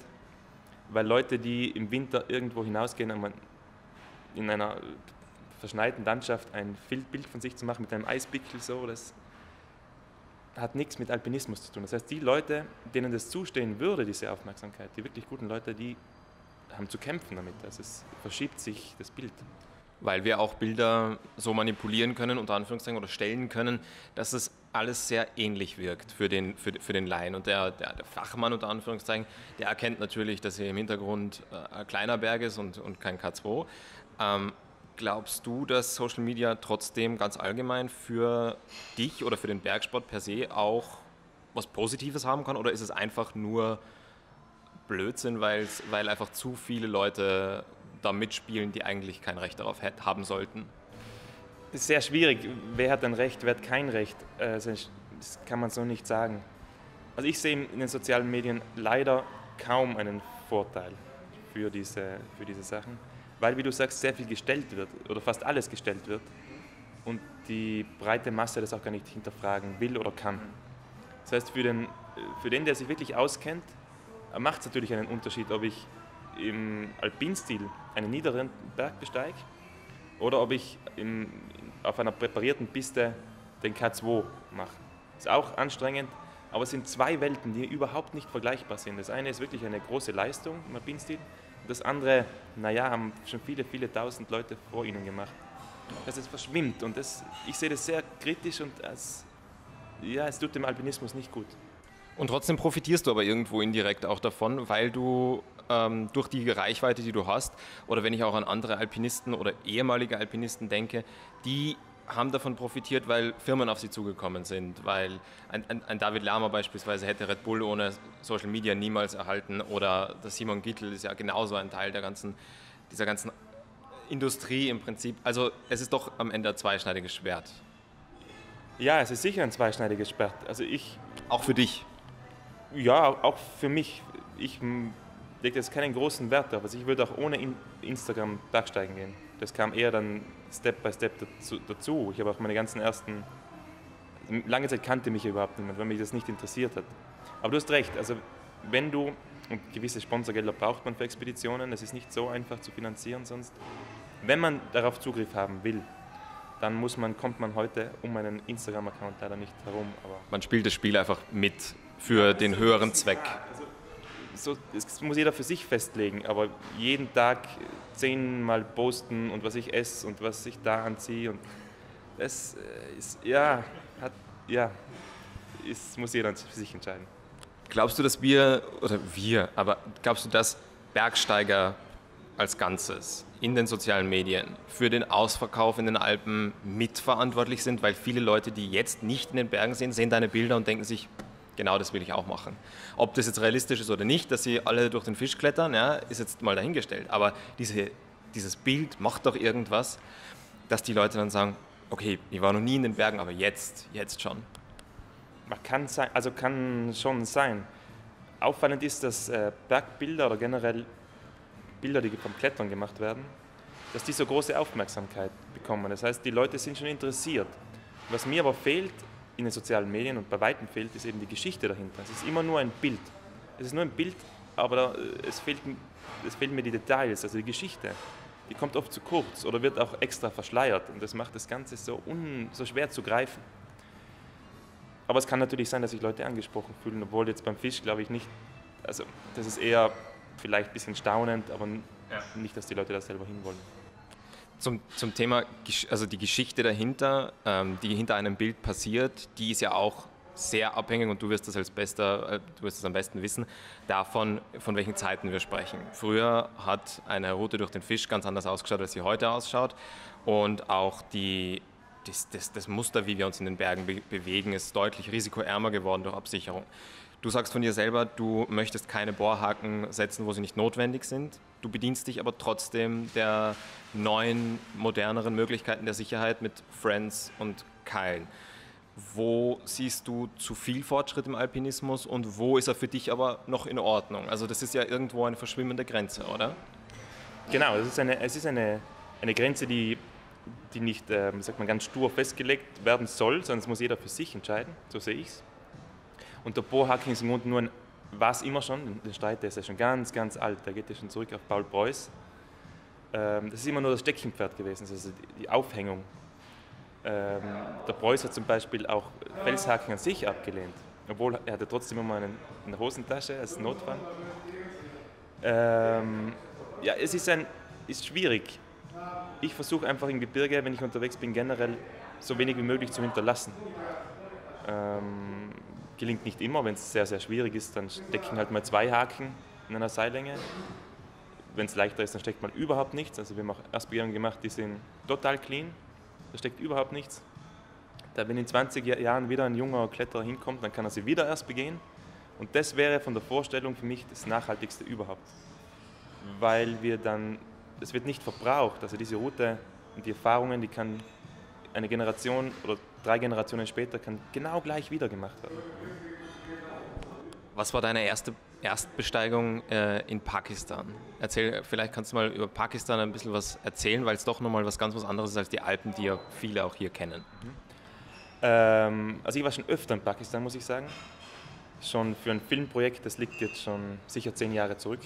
weil Leute, die im Winter irgendwo hinausgehen, in einer verschneiten Landschaft ein Bild von sich zu machen mit einem Eispickel, so, das hat nichts mit Alpinismus zu tun. Das heißt, die Leute, denen das zustehen würde, diese Aufmerksamkeit, die wirklich guten Leute, die haben zu kämpfen damit. Also es verschiebt sich das Bild. Weil wir auch Bilder so manipulieren können, unter Anführungszeichen, oder stellen können, dass es alles sehr ähnlich wirkt für den, für, für den Laien. Und der, der, der Fachmann, unter Anführungszeichen, der erkennt natürlich, dass hier im Hintergrund äh, ein kleiner Berg ist und, und kein K2. Ähm, glaubst du, dass Social Media trotzdem ganz allgemein für dich oder für den Bergsport per se auch was Positives haben kann? Oder ist es einfach nur Blödsinn, weil einfach zu viele Leute da mitspielen, die eigentlich kein Recht darauf haben sollten? Ist sehr schwierig. Wer hat ein Recht, wer hat kein Recht? Äh, das kann man so nicht sagen. Also ich sehe in den sozialen Medien leider kaum einen Vorteil für diese, für diese Sachen, weil, wie du sagst, sehr viel gestellt wird oder fast alles gestellt wird und die breite Masse das auch gar nicht hinterfragen will oder kann. Das heißt, für den, für den der sich wirklich auskennt, macht es natürlich einen Unterschied, ob ich im Alpinstil einen niederen Berg besteige oder ob ich im, auf einer präparierten Piste den K2 mache. Ist auch anstrengend, aber es sind zwei Welten, die überhaupt nicht vergleichbar sind. Das eine ist wirklich eine große Leistung im Alpinstil das andere, naja, haben schon viele, viele tausend Leute vor ihnen gemacht. Dass es verschwimmt und das, ich sehe das sehr kritisch und als, ja, es tut dem Alpinismus nicht gut. Und trotzdem profitierst du aber irgendwo indirekt auch davon, weil du ähm, durch die Reichweite, die du hast, oder wenn ich auch an andere Alpinisten oder ehemalige Alpinisten denke, die haben davon profitiert, weil Firmen auf sie zugekommen sind, weil ein, ein, ein, David Lama beispielsweise hätte Red Bull ohne Social Media niemals erhalten oder der Simon Gittel ist ja genauso ein Teil der ganzen, dieser ganzen Industrie im Prinzip. Also es ist doch am Ende ein zweischneidiges Schwert. Ja, es ist sicher ein zweischneidiges Schwert. Also ich... Auch für dich? Ja, auch für mich. Ich lege jetzt keinen großen Wert darauf. Also ich würde auch ohne Instagram Bergsteigen gehen. Das kam eher dann Step by Step dazu. Ich habe auch meine ganzen ersten. Lange Zeit kannte mich überhaupt niemand, weil mich das nicht interessiert hat. Aber du hast recht, also wenn du, und gewisse Sponsorgelder braucht man für Expeditionen, es ist nicht so einfach zu finanzieren sonst. Wenn man darauf Zugriff haben will, dann muss man, kommt man heute um einen Instagram-Account leider nicht herum. Aber man spielt das Spiel einfach mit für den höheren Zweck. So, das muss jeder für sich festlegen, aber jeden Tag zehnmal posten und was ich esse und was ich da anziehe und das äh, ist, ja, hat, ja, ist, muss jeder für sich entscheiden. Glaubst du, dass wir, oder wir, aber glaubst du, dass Bergsteiger als Ganzes in den sozialen Medien für den Ausverkauf in den Alpen mitverantwortlich sind, weil viele Leute, die jetzt nicht in den Bergen sind, sehen deine Bilder und denken sich, genau das will ich auch machen. Ob das jetzt realistisch ist oder nicht, dass sie alle durch den Fisch klettern, ja, ist jetzt mal dahingestellt. Aber diese, dieses Bild macht doch irgendwas, dass die Leute dann sagen, okay, ich war noch nie in den Bergen, aber jetzt, jetzt schon. Kann sein, also kann schon sein. Auffallend ist, dass äh, Bergbilder oder generell Bilder, die vom Klettern gemacht werden, dass die so große Aufmerksamkeit bekommen. Das heißt, die Leute sind schon interessiert. Was mir aber fehlt, in den sozialen Medien und bei weitem fehlt, ist eben die Geschichte dahinter. Es ist immer nur ein Bild. Es ist nur ein Bild, aber da, äh, es, fehlt, es fehlen mir die Details, also die Geschichte. Die kommt oft zu kurz oder wird auch extra verschleiert und das macht das Ganze so, un, so schwer zu greifen. Aber es kann natürlich sein, dass sich Leute angesprochen fühlen, obwohl jetzt beim Fisch glaube ich nicht. Also das ist eher vielleicht ein bisschen staunend, aber ja. nicht, dass die Leute da selber hinwollen. Zum, zum Thema, also die Geschichte dahinter, ähm, die hinter einem Bild passiert, die ist ja auch sehr abhängig und du wirst das als bester, äh, du wirst es am besten wissen, davon, von welchen Zeiten wir sprechen. Früher hat eine Route durch den Fisch ganz anders ausgeschaut, als sie heute ausschaut und auch die, das, das, das Muster, wie wir uns in den Bergen be bewegen, ist deutlich risikoärmer geworden durch Absicherung. Du sagst von dir selber, du möchtest keine Bohrhaken setzen, wo sie nicht notwendig sind. Du bedienst dich aber trotzdem der neuen, moderneren Möglichkeiten der Sicherheit mit Friends und Keilen. Wo siehst du zu viel Fortschritt im Alpinismus und wo ist er für dich aber noch in Ordnung? Also das ist ja irgendwo eine verschwimmende Grenze, oder? Genau, es ist eine, es ist eine, eine Grenze, die, die nicht äh, sagt man, ganz stur festgelegt werden soll, sondern es muss jeder für sich entscheiden, so sehe ich es. Und der Bohrhacking ist im Grunde nur ein, war es immer schon, den Streit, der ist ja schon ganz, ganz alt, der geht ja schon zurück auf Paul Preuß. Ähm, das ist immer nur das Steckenpferd gewesen, also die Aufhängung. Ähm, der Preuß hat zum Beispiel auch Felshaken an sich abgelehnt, obwohl er hatte trotzdem immer einen in der Hosentasche als Notfall. Ähm, ja, es ist, ein, ist schwierig. Ich versuche einfach im Gebirge, wenn ich unterwegs bin, generell so wenig wie möglich zu hinterlassen. Ähm, gelingt nicht immer, wenn es sehr, sehr schwierig ist, dann stecken halt mal zwei Haken in einer Seillänge. Wenn es leichter ist, dann steckt man überhaupt nichts. Also wir haben auch Erstbegehungen gemacht, die sind total clean, da steckt überhaupt nichts. Da wenn in 20 Jahren wieder ein junger Kletterer hinkommt, dann kann er sie wieder erst begehen. Und das wäre von der Vorstellung für mich das Nachhaltigste überhaupt. Weil wir dann, es wird nicht verbraucht, also diese Route und die Erfahrungen, die kann eine Generation oder drei Generationen später kann genau gleich wieder gemacht werden. Was war deine erste Erstbesteigung äh, in Pakistan? Erzähl, vielleicht kannst du mal über Pakistan ein bisschen was erzählen, weil es doch nochmal was ganz was anderes ist als die Alpen, die ja viele auch hier kennen. Mhm. Ähm, also ich war schon öfter in Pakistan, muss ich sagen. Schon für ein Filmprojekt, das liegt jetzt schon sicher zehn Jahre zurück.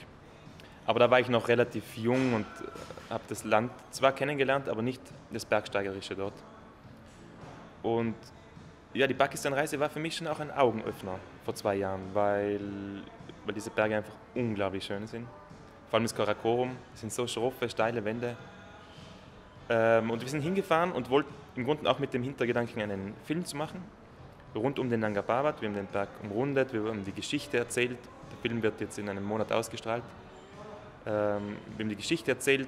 Aber da war ich noch relativ jung und äh, habe das Land zwar kennengelernt, aber nicht das Bergsteigerische dort. Und ja, die Pakistan-Reise war für mich schon auch ein Augenöffner vor zwei Jahren, weil, weil diese Berge einfach unglaublich schön sind. Vor allem das Karakorum, das sind so schroffe, steile Wände. Ähm, und wir sind hingefahren und wollten im Grunde auch mit dem Hintergedanken, einen Film zu machen, rund um den Nanga Parbat. Wir haben den Berg umrundet, wir haben die Geschichte erzählt. Der Film wird jetzt in einem Monat ausgestrahlt. Ähm, wir haben die Geschichte erzählt,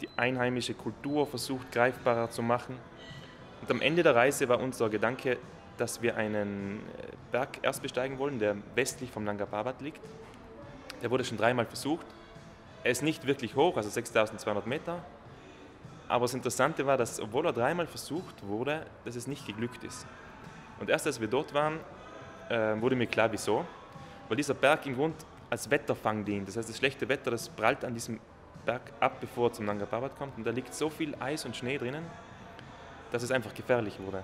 die einheimische Kultur versucht greifbarer zu machen und am Ende der Reise war unser Gedanke, dass wir einen äh, Berg erst besteigen wollen, der westlich vom Nanga Parbat liegt. Der wurde schon dreimal versucht. Er ist nicht wirklich hoch, also 6200 Meter. Aber das Interessante war, dass obwohl er dreimal versucht wurde, dass es nicht geglückt ist. Und erst als wir dort waren, äh, wurde mir klar, wieso. Weil dieser Berg im Grund als Wetterfang dient. Das heißt, das schlechte Wetter, das prallt an diesem Berg ab, bevor er zum Nanga Parbat kommt. Und da liegt so viel Eis und Schnee drinnen, dass es einfach gefährlich wurde.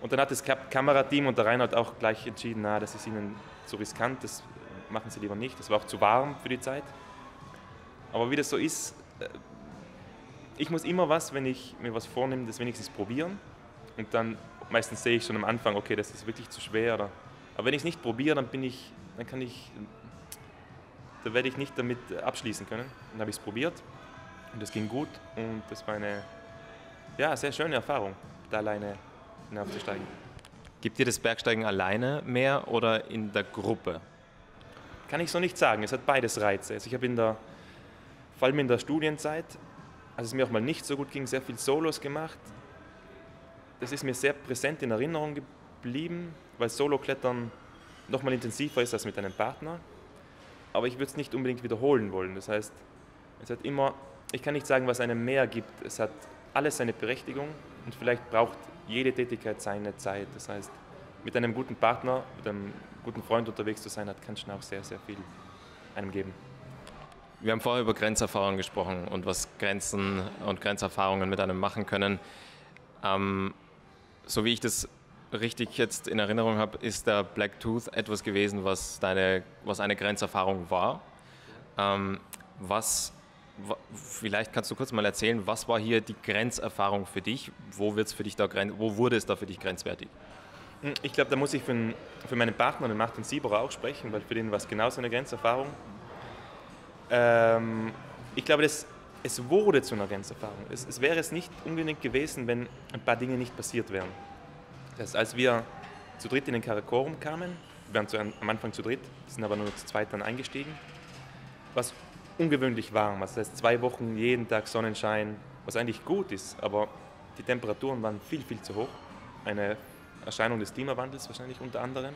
Und dann hat das Kamerateam und der Reinhard auch gleich entschieden, na, das ist ihnen zu riskant, das machen sie lieber nicht. Das war auch zu warm für die Zeit. Aber wie das so ist, äh, ich muss immer was, wenn ich mir was vornehme, das wenigstens probieren. Und dann meistens sehe ich schon am Anfang, okay, das ist wirklich zu schwer. Oder, aber wenn ich es nicht probiere, dann bin ich, dann kann ich, da werde ich nicht damit abschließen können. Dann habe ich es probiert und es ging gut und das war eine ja, sehr schöne Erfahrung, da alleine hinaufzusteigen. Gibt dir das Bergsteigen alleine mehr oder in der Gruppe? Kann ich so nicht sagen. Es hat beides Reize. Also ich habe in der, vor allem in der Studienzeit, als es mir auch mal nicht so gut ging, sehr viel Solos gemacht. Das ist mir sehr präsent in Erinnerung geblieben, weil Solo-Klettern noch mal intensiver ist als mit einem Partner. Aber ich würde es nicht unbedingt wiederholen wollen. Das heißt, es hat immer, ich kann nicht sagen, was einem mehr gibt. Es hat alles seine Berechtigung und vielleicht braucht jede Tätigkeit seine Zeit. Das heißt, mit einem guten Partner, mit einem guten Freund unterwegs zu sein, hat schon auch sehr, sehr viel einem geben. Wir haben vorher über Grenzerfahrungen gesprochen und was Grenzen und Grenzerfahrungen mit einem machen können. Ähm, so wie ich das richtig jetzt in Erinnerung habe, ist der Black Tooth etwas gewesen, was, deine, was eine Grenzerfahrung war. Ähm, was Vielleicht kannst du kurz mal erzählen, was war hier die Grenzerfahrung für dich? Wo, wird's für dich da, wo wurde es da für dich grenzwertig? Hm, ich glaube, da muss ich für, für meinen Partner, den Martin Sieberer, auch sprechen, weil für den war es genauso eine Grenzerfahrung. Ähm, ich glaube, das, es wurde zu einer Grenzerfahrung. Es, es wäre es nicht unbedingt gewesen, wenn ein paar Dinge nicht passiert wären. Das heißt, als wir zu dritt in den Karakorum kamen, wir waren zu, am Anfang zu dritt, sind aber nur zu zweit dann eingestiegen, was ungewöhnlich warm, das heißt zwei Wochen jeden Tag Sonnenschein, was eigentlich gut ist, aber die Temperaturen waren viel, viel zu hoch. Eine Erscheinung des Klimawandels wahrscheinlich unter anderem.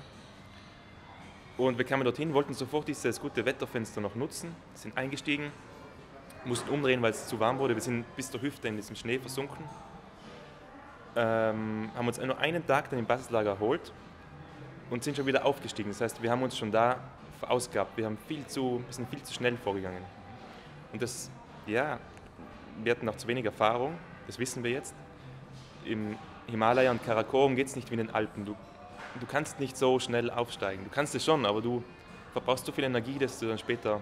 Und wir kamen dorthin, wollten sofort dieses gute Wetterfenster noch nutzen, sind eingestiegen, mussten umdrehen, weil es zu warm wurde. Wir sind bis zur Hüfte in diesem Schnee versunken. Ähm, haben uns nur einen Tag dann im Basislager erholt und sind schon wieder aufgestiegen. Das heißt, wir haben uns schon da verausgabt. Wir, haben viel zu, wir sind viel zu schnell vorgegangen. Und das, ja, wir hatten noch zu wenig Erfahrung, das wissen wir jetzt. Im Himalaya und Karakorum geht es nicht wie in den Alpen. Du, du kannst nicht so schnell aufsteigen. Du kannst es schon, aber du verbrauchst so viel Energie, dass du dann später,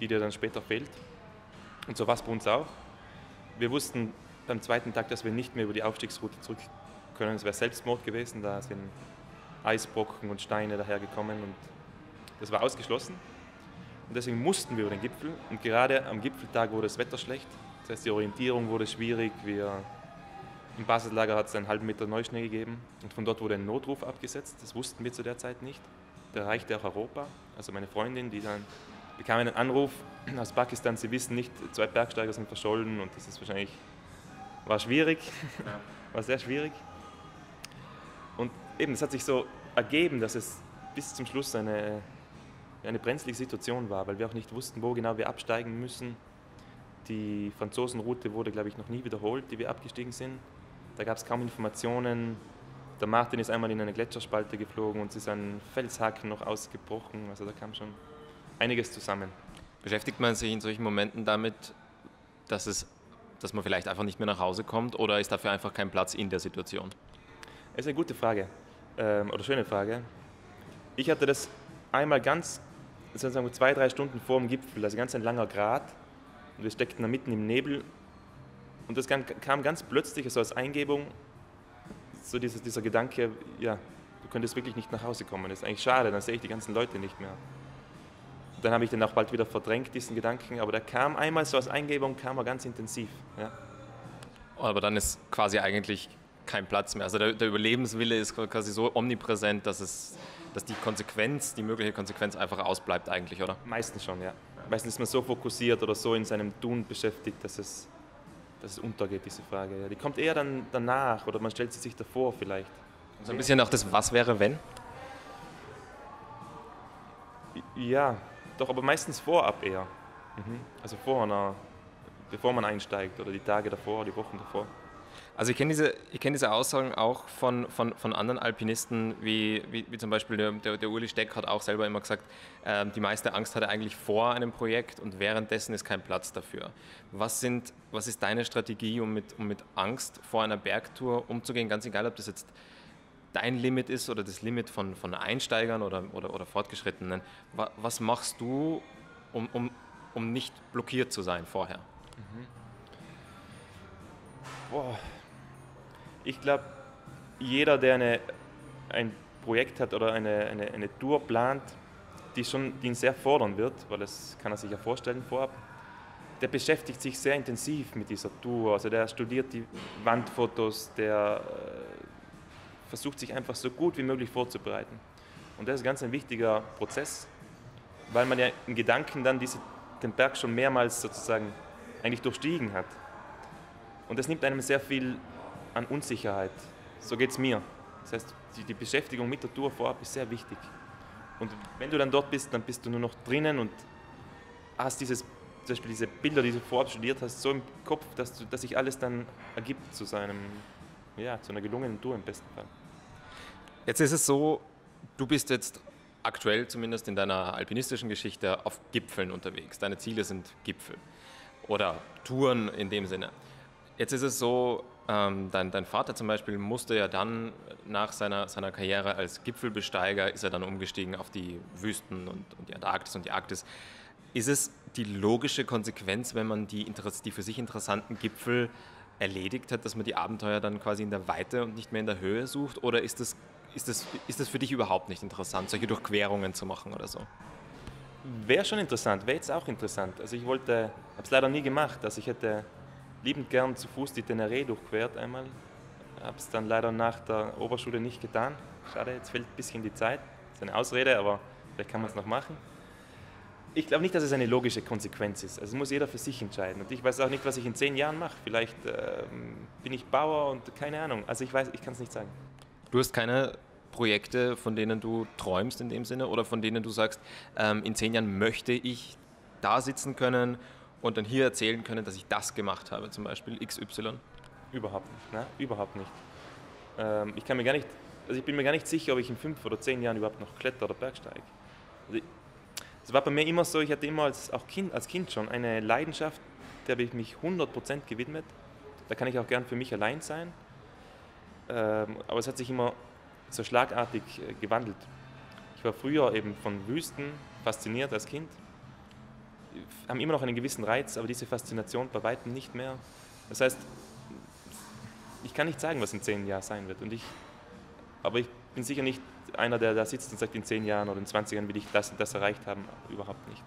die dir dann später fehlt. Und so war es bei uns auch. Wir wussten beim zweiten Tag, dass wir nicht mehr über die Aufstiegsroute zurück können. Es wäre Selbstmord gewesen, da sind Eisbrocken und Steine dahergekommen und das war ausgeschlossen. Und deswegen mussten wir über den Gipfel und gerade am Gipfeltag wurde das Wetter schlecht. Das heißt, die Orientierung wurde schwierig. Wir, Im Basislager hat es einen halben Meter Neuschnee gegeben und von dort wurde ein Notruf abgesetzt. Das wussten wir zu der Zeit nicht. Der erreichte auch Europa. Also meine Freundin, die dann bekam einen Anruf aus Pakistan, sie wissen nicht, zwei Bergsteiger sind verschollen und das ist wahrscheinlich, war schwierig, ja. war sehr schwierig. Und eben, es hat sich so ergeben, dass es bis zum Schluss eine, eine brenzlige Situation war, weil wir auch nicht wussten, wo genau wir absteigen müssen. Die Franzosenroute wurde, glaube ich, noch nie wiederholt, die wir abgestiegen sind. Da gab es kaum Informationen. Der Martin ist einmal in eine Gletscherspalte geflogen und es ist ein Felshaken noch ausgebrochen. Also da kam schon einiges zusammen. Beschäftigt man sich in solchen Momenten damit, dass, es, dass man vielleicht einfach nicht mehr nach Hause kommt oder ist dafür einfach kein Platz in der Situation? Das ist eine gute Frage ähm, oder schöne Frage. Ich hatte das einmal ganz, sozusagen zwei, drei Stunden vor dem Gipfel, also ganz ein langer Grat und wir steckten da mitten im Nebel und das kam ganz plötzlich, so als Eingebung, so dieser, dieser Gedanke, ja, du könntest wirklich nicht nach Hause kommen. Das ist eigentlich schade, dann sehe ich die ganzen Leute nicht mehr dann habe ich den auch bald wieder verdrängt, diesen Gedanken. Aber der kam einmal so als Eingebung, kam er ganz intensiv. Ja. Aber dann ist quasi eigentlich kein Platz mehr. Also der, der, Überlebenswille ist quasi so omnipräsent, dass, es, dass die Konsequenz, die mögliche Konsequenz einfach ausbleibt eigentlich, oder? Meistens schon, ja. Meistens ist man so fokussiert oder so in seinem Tun beschäftigt, dass es, dass es untergeht, diese Frage. Ja. Die kommt eher dann danach oder man stellt sie sich davor vielleicht. So ein bisschen nach das Was wäre, wenn? Ja, doch, aber meistens vorab eher. Mhm. Also vor einer, bevor man einsteigt oder die Tage davor, die Wochen davor. Also ich kenne diese, kenn diese Aussagen auch von, von, von anderen Alpinisten, wie, wie, wie zum Beispiel der, der, der, Uli Steck hat auch selber immer gesagt, äh, die meiste Angst hat er eigentlich vor einem Projekt und währenddessen ist kein Platz dafür. Was, sind, was ist deine Strategie, um mit, um mit Angst vor einer Bergtour umzugehen? Ganz egal, ob das jetzt dein Limit ist oder das Limit von, von Einsteigern oder, oder, oder Fortgeschrittenen. Was machst du, um, um, um nicht blockiert zu sein vorher? Mhm. Boah. Ich glaube, jeder, der eine, ein Projekt hat oder eine, eine, eine Tour plant, die, schon, die ihn sehr fordern wird, weil das kann er sich ja vorstellen vorab, der beschäftigt sich sehr intensiv mit dieser Tour. Also der studiert die Wandfotos, der äh, versucht sich einfach so gut wie möglich vorzubereiten. Und das ist ganz ein wichtiger Prozess, weil man ja in Gedanken dann diese, den Berg schon mehrmals sozusagen eigentlich durchstiegen hat. Und das nimmt einem sehr viel an Unsicherheit. So geht es mir. Das heißt, die, die, Beschäftigung mit der Tour vorab ist sehr wichtig. Und wenn du dann dort bist, dann bist du nur noch drinnen und hast dieses, zum Beispiel diese Bilder, die du vorab studiert hast, so im Kopf, dass, du, dass sich alles dann ergibt zu, seinem, ja, zu einer gelungenen Tour im besten Fall. Jetzt ist es so, du bist jetzt aktuell zumindest in deiner alpinistischen Geschichte auf Gipfeln unterwegs. Deine Ziele sind Gipfel oder Touren in dem Sinne. Jetzt ist es so, ähm, dein, dein, Vater zum Beispiel musste ja dann nach seiner, seiner Karriere als Gipfelbesteiger, ist er dann umgestiegen auf die Wüsten und, und die Antarktis und die Arktis. Ist es die logische Konsequenz, wenn man die, die für sich interessanten Gipfel erledigt hat, dass man die Abenteuer dann quasi in der Weite und nicht mehr in der Höhe sucht? Oder ist das ist das, ist das für dich überhaupt nicht interessant, solche Durchquerungen zu machen oder so? Wäre schon interessant, wäre jetzt auch interessant. Also ich wollte, habe es leider nie gemacht. Also ich hätte liebend gern zu Fuß die Teneré durchquert einmal. Habe es dann leider nach der Oberschule nicht getan. Schade, jetzt fehlt ein bisschen die Zeit. Das ist eine Ausrede, aber vielleicht kann man es noch machen. Ich glaube nicht, dass es eine logische Konsequenz ist. Also muss jeder für sich entscheiden. Und ich weiß auch nicht, was ich in zehn Jahren mache. Vielleicht ähm, bin ich Bauer und keine Ahnung. Also ich weiß, ich kann es nicht sagen. Du hast keine Projekte, von denen du träumst in dem Sinne oder von denen du sagst, ähm, in zehn Jahren möchte ich da sitzen können und dann hier erzählen können, dass ich das gemacht habe, zum Beispiel XY? Überhaupt nicht, ne? überhaupt nicht. Ähm, ich kann mir gar nicht, also ich bin mir gar nicht sicher, ob ich in fünf oder zehn Jahren überhaupt noch kletter oder bergsteige. Also es war bei mir immer so, ich hatte immer als, auch kind, als Kind schon eine Leidenschaft, der habe ich mich 100% gewidmet. Da kann ich auch gern für mich allein sein. Ähm, aber es hat sich immer so schlagartig äh, gewandelt. Ich war früher eben von Wüsten fasziniert als Kind, haben immer noch einen gewissen Reiz, aber diese Faszination bei weitem nicht mehr. Das heißt, ich kann nicht sagen, was in zehn Jahren sein wird. Und ich, aber ich bin sicher nicht einer, der da sitzt und sagt, in zehn Jahren oder in 20 Jahren will ich das und das erreicht haben. Überhaupt nicht.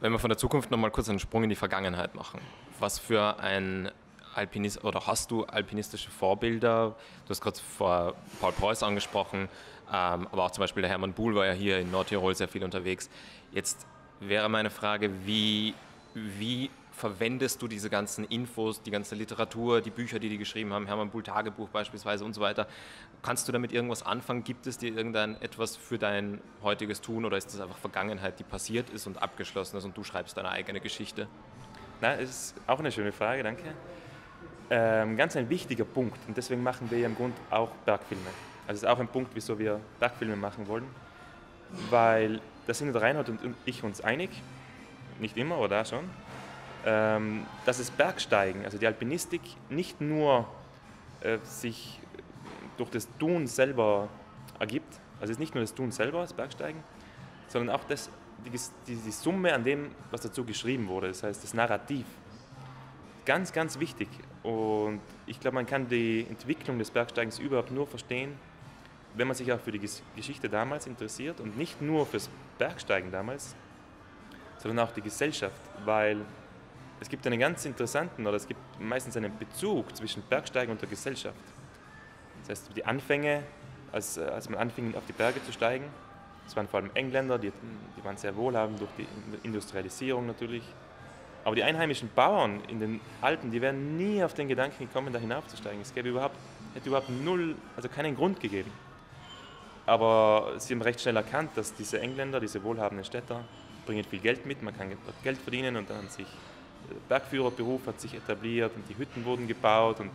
Wenn wir von der Zukunft nochmal kurz einen Sprung in die Vergangenheit machen. Was für ein Alpinist oder hast du alpinistische Vorbilder? Du hast gerade vor Paul Preuß angesprochen, ähm, aber auch zum Beispiel der Hermann Buhl war ja hier in Nordtirol sehr viel unterwegs. Jetzt wäre meine Frage, wie, wie verwendest du diese ganzen Infos, die ganze Literatur, die Bücher, die die geschrieben haben, Hermann Buhl Tagebuch beispielsweise und so weiter. Kannst du damit irgendwas anfangen? Gibt es dir irgendein etwas für dein heutiges Tun oder ist das einfach Vergangenheit, die passiert ist und abgeschlossen ist und du schreibst deine eigene Geschichte? Na, ist auch eine schöne Frage, danke. Ähm, ganz ein wichtiger Punkt und deswegen machen wir ja im Grunde auch Bergfilme. Also das ist auch ein Punkt, wieso wir Bergfilme machen wollen, weil da sind der Reinhard und ich uns einig, nicht immer, aber da schon, ähm, dass es Bergsteigen, also die Alpinistik, nicht nur äh, sich durch das Tun selber ergibt, also es ist nicht nur das Tun selber, das Bergsteigen, sondern auch das, die, die, die Summe an dem, was dazu geschrieben wurde, das heißt das Narrativ. Ganz, ganz wichtig. Und ich glaube, man kann die Entwicklung des Bergsteigens überhaupt nur verstehen, wenn man sich auch für die Geschichte damals interessiert und nicht nur fürs Bergsteigen damals, sondern auch die Gesellschaft, weil es gibt einen ganz interessanten oder es gibt meistens einen Bezug zwischen Bergsteigen und der Gesellschaft. Das heißt, die Anfänge, als, als man anfing, auf die Berge zu steigen, das waren vor allem Engländer, die, die waren sehr wohlhabend durch die Industrialisierung natürlich. Aber die einheimischen Bauern in den Alpen, die wären nie auf den Gedanken gekommen, da hinaufzusteigen. Es gäbe überhaupt, hätte überhaupt null, also keinen Grund gegeben. Aber sie haben recht schnell erkannt, dass diese Engländer, diese wohlhabenden Städter, bringen viel Geld mit, man kann Geld verdienen und dann sich Bergführerberuf hat sich etabliert und die Hütten wurden gebaut und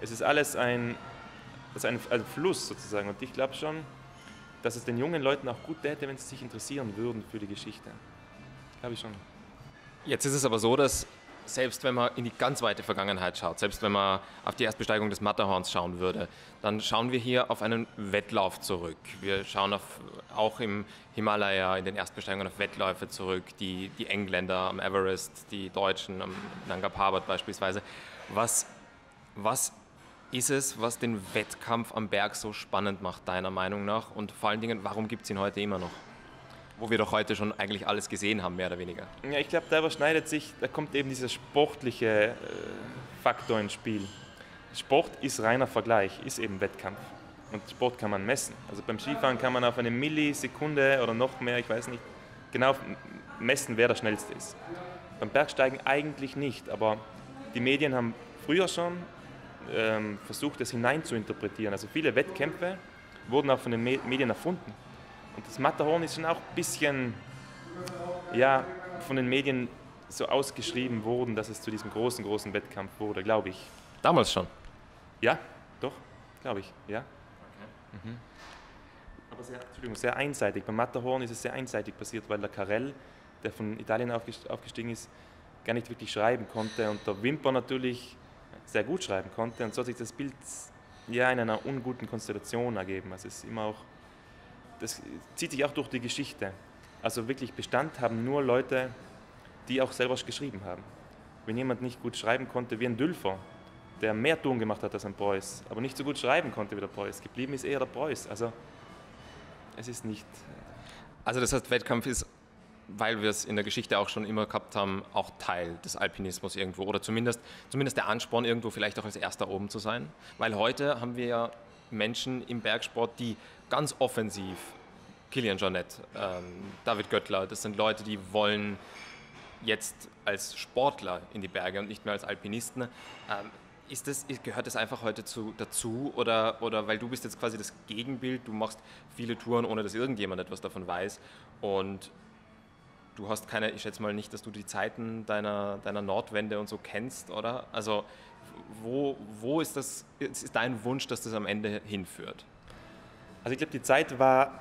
es ist alles ein, das ein, ein Fluss sozusagen. Und ich glaube schon, dass es den jungen Leuten auch gut täte, wenn sie sich interessieren würden für die Geschichte. Glaube ich schon. Jetzt ist es aber so, dass selbst wenn man in die ganz weite Vergangenheit schaut, selbst wenn man auf die Erstbesteigung des Matterhorns schauen würde, dann schauen wir hier auf einen Wettlauf zurück. Wir schauen auf, auch im Himalaya in den Erstbesteigungen auf Wettläufe zurück, die, die Engländer am Everest, die Deutschen am Nanga Parbat beispielsweise. Was, was ist es, was den Wettkampf am Berg so spannend macht, deiner Meinung nach? Und vor allen Dingen, warum gibt es ihn heute immer noch? Wo wir doch heute schon eigentlich alles gesehen haben, mehr oder weniger. Ja, ich glaube, da überschneidet sich, da kommt eben dieser sportliche äh, Faktor ins Spiel. Sport ist reiner Vergleich, ist eben Wettkampf. Und Sport kann man messen. Also beim Skifahren kann man auf eine Millisekunde oder noch mehr, ich weiß nicht, genau messen, wer der Schnellste ist. Beim Bergsteigen eigentlich nicht, aber die Medien haben früher schon ähm, versucht, das hinein zu interpretieren. Also viele Wettkämpfe wurden auch von den Medien erfunden. Und das Matterhorn ist schon auch ein bisschen ja, von den Medien so ausgeschrieben worden, dass es zu diesem großen, großen Wettkampf wurde, glaube ich. Damals schon? Ja, doch, glaube ich, ja. Okay. Mhm. Aber sehr, Entschuldigung, sehr einseitig. Beim Matterhorn ist es sehr einseitig passiert, weil der Carell, der von Italien aufgestiegen ist, gar nicht wirklich schreiben konnte und der Wimper natürlich sehr gut schreiben konnte und so hat sich das Bild ja in einer unguten Konstellation ergeben. Also es ist immer auch das zieht sich auch durch die Geschichte. Also wirklich Bestand haben nur Leute, die auch selber geschrieben haben. Wenn jemand nicht gut schreiben konnte, wie ein Dülfer, der mehr Ton gemacht hat als ein Preuß, aber nicht so gut schreiben konnte wie der Preuß, geblieben ist eher der Preuß. Also es ist nicht. Also das heißt, Wettkampf ist weil wir es in der Geschichte auch schon immer gehabt haben, auch Teil des Alpinismus irgendwo oder zumindest, zumindest der Ansporn irgendwo vielleicht auch als erster oben zu sein. Weil heute haben wir ja Menschen im Bergsport, die ganz offensiv, Kilian Jornet, ähm, David Göttler, das sind Leute, die wollen jetzt als Sportler in die Berge und nicht mehr als Alpinisten. Ähm, ist das, gehört das einfach heute zu, dazu oder, oder weil du bist jetzt quasi das Gegenbild, du machst viele Touren, ohne dass irgendjemand etwas davon weiß und du hast keine, ich schätze mal nicht, dass du die Zeiten deiner, deiner Nordwende und so kennst, oder? Also wo, wo ist das, ist dein Wunsch, dass das am Ende hinführt? Also ich glaube, die Zeit war,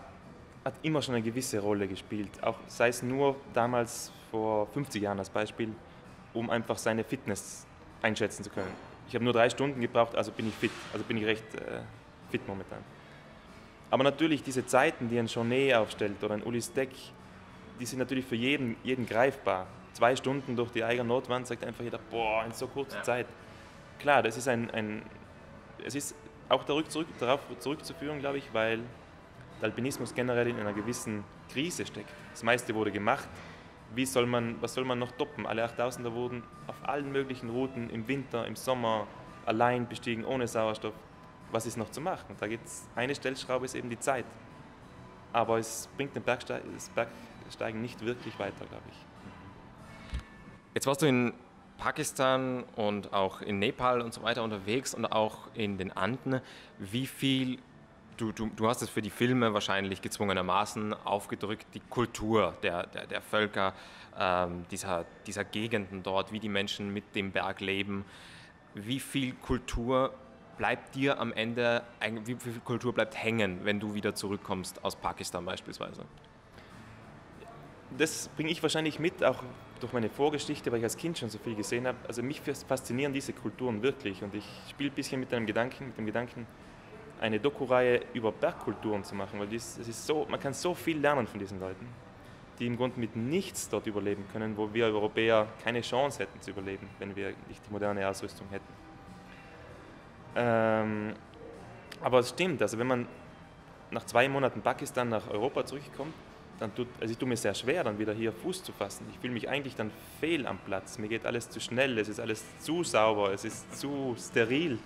hat immer schon eine gewisse Rolle gespielt, auch sei es nur damals vor 50 Jahren als Beispiel, um einfach seine Fitness einschätzen zu können. Ich habe nur drei Stunden gebraucht, also bin ich fit, also bin ich recht äh, fit momentan. Aber natürlich diese Zeiten, die ein Journet aufstellt oder ein Uli Steck, die sind natürlich für jeden, jeden greifbar. Zwei Stunden durch die eigene Notwand sagt einfach jeder, boah, in so kurzer ja. Zeit. Klar, das ist ein, ein es ist auch darauf, zurück, darauf zurückzuführen, glaube ich, weil der Alpinismus generell in einer gewissen Krise steckt. Das meiste wurde gemacht. Wie soll man, was soll man noch toppen? Alle 8000er wurden auf allen möglichen Routen im Winter, im Sommer allein bestiegen, ohne Sauerstoff. Was ist noch zu machen? Da gibt es eine Stellschraube, ist eben die Zeit. Aber es bringt den Bergste das Bergsteigen nicht wirklich weiter, glaube ich. Jetzt warst du in Pakistan und auch in Nepal und so weiter unterwegs und auch in den Anden. Wie viel, du, du, du hast es für die Filme wahrscheinlich gezwungenermaßen aufgedrückt, die Kultur der, der, der Völker ähm, dieser, dieser Gegenden dort, wie die Menschen mit dem Berg leben. Wie viel Kultur bleibt dir am Ende, wie viel Kultur bleibt hängen, wenn du wieder zurückkommst aus Pakistan beispielsweise? Das bringe ich wahrscheinlich mit, auch durch meine Vorgeschichte, weil ich als Kind schon so viel gesehen habe, also mich faszinieren diese Kulturen wirklich und ich spiele ein bisschen mit einem Gedanken, mit dem Gedanken, eine Doku-Reihe über Bergkulturen zu machen, weil dies, es ist so, man kann so viel lernen von diesen Leuten, die im Grunde mit nichts dort überleben können, wo wir Europäer keine Chance hätten zu überleben, wenn wir nicht die moderne Ausrüstung hätten. Ähm, aber es stimmt, also wenn man nach zwei Monaten Pakistan nach Europa zurückkommt, dann tut, also ich tue mir sehr schwer, dann wieder hier Fuß zu fassen. Ich fühle mich eigentlich dann fehl am Platz. Mir geht alles zu schnell, es ist alles zu sauber, es ist zu steril.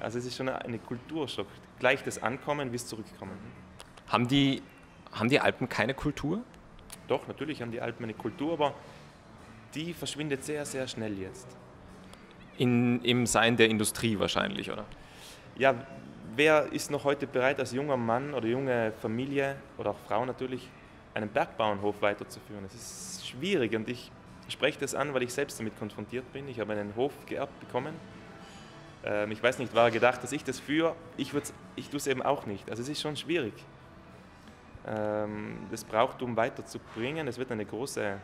Also es ist schon eine Kulturschock. Gleich das Ankommen bis Zurückkommen. Haben die, haben die Alpen keine Kultur? Doch, natürlich haben die Alpen eine Kultur, aber die verschwindet sehr, sehr schnell jetzt. In, Im Sein der Industrie wahrscheinlich, oder? Ja, wer ist noch heute bereit, als junger Mann oder junge Familie oder auch Frau natürlich, einen Bergbauernhof weiterzuführen? Es ist schwierig und ich spreche das an, weil ich selbst damit konfrontiert bin. Ich habe einen Hof geerbt bekommen. Ähm, ich weiß nicht, war gedacht, dass ich das führe. Ich, ich tue es eben auch nicht. Also es ist schon schwierig. Ähm, das Brauchtum weiterzubringen, es wird eine große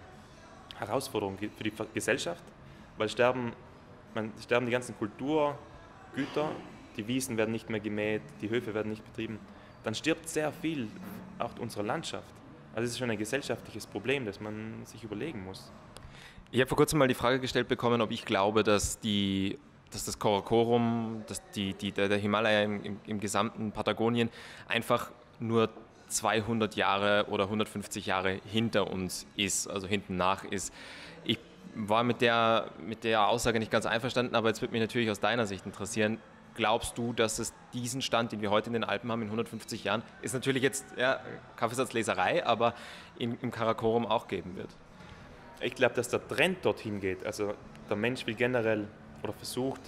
Herausforderung für die Gesellschaft, weil sterben, man, sterben die ganzen Kulturgüter die Wiesen werden nicht mehr gemäht, die Höfe werden nicht betrieben, dann stirbt sehr viel auch unserer Landschaft. Also es ist schon ein gesellschaftliches Problem, das man sich überlegen muss. Ich habe vor kurzem mal die Frage gestellt bekommen, ob ich glaube, dass, die, dass das Karakorum, dass die, die, der, der Himalaya im, im, im gesamten Patagonien einfach nur 200 Jahre oder 150 Jahre hinter uns ist, also hinten nach ist. Ich war mit der, mit der Aussage nicht ganz einverstanden, aber jetzt würde mich natürlich aus deiner Sicht interessieren, glaubst du, dass es diesen Stand, den wir heute in den Alpen haben, in 150 Jahren, ist natürlich jetzt ja, Kaffeesatzleserei, aber in, im Karakorum auch geben wird? Ich glaube, dass der Trend dorthin geht. Also der Mensch will generell oder versucht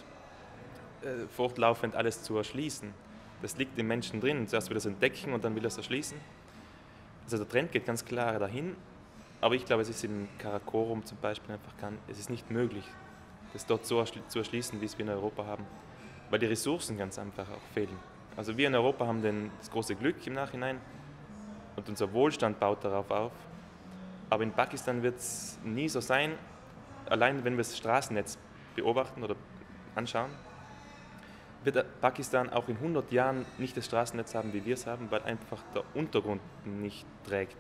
äh, fortlaufend alles zu erschließen. Das liegt im Menschen drin. Zuerst will er es entdecken und dann will er es erschließen. Also der Trend geht ganz klar dahin. Aber ich glaube, es ist im Karakorum zum Beispiel einfach kann, es ist nicht möglich, das dort so zu erschließen, wie es wir in Europa haben weil die Ressourcen ganz einfach auch fehlen. Also wir in Europa haben den, das große Glück im Nachhinein und unser Wohlstand baut darauf auf. Aber in Pakistan wird es nie so sein, allein wenn wir das Straßennetz beobachten oder anschauen, wird Pakistan auch in 100 Jahren nicht das Straßennetz haben, wie wir es haben, weil einfach der Untergrund nicht trägt.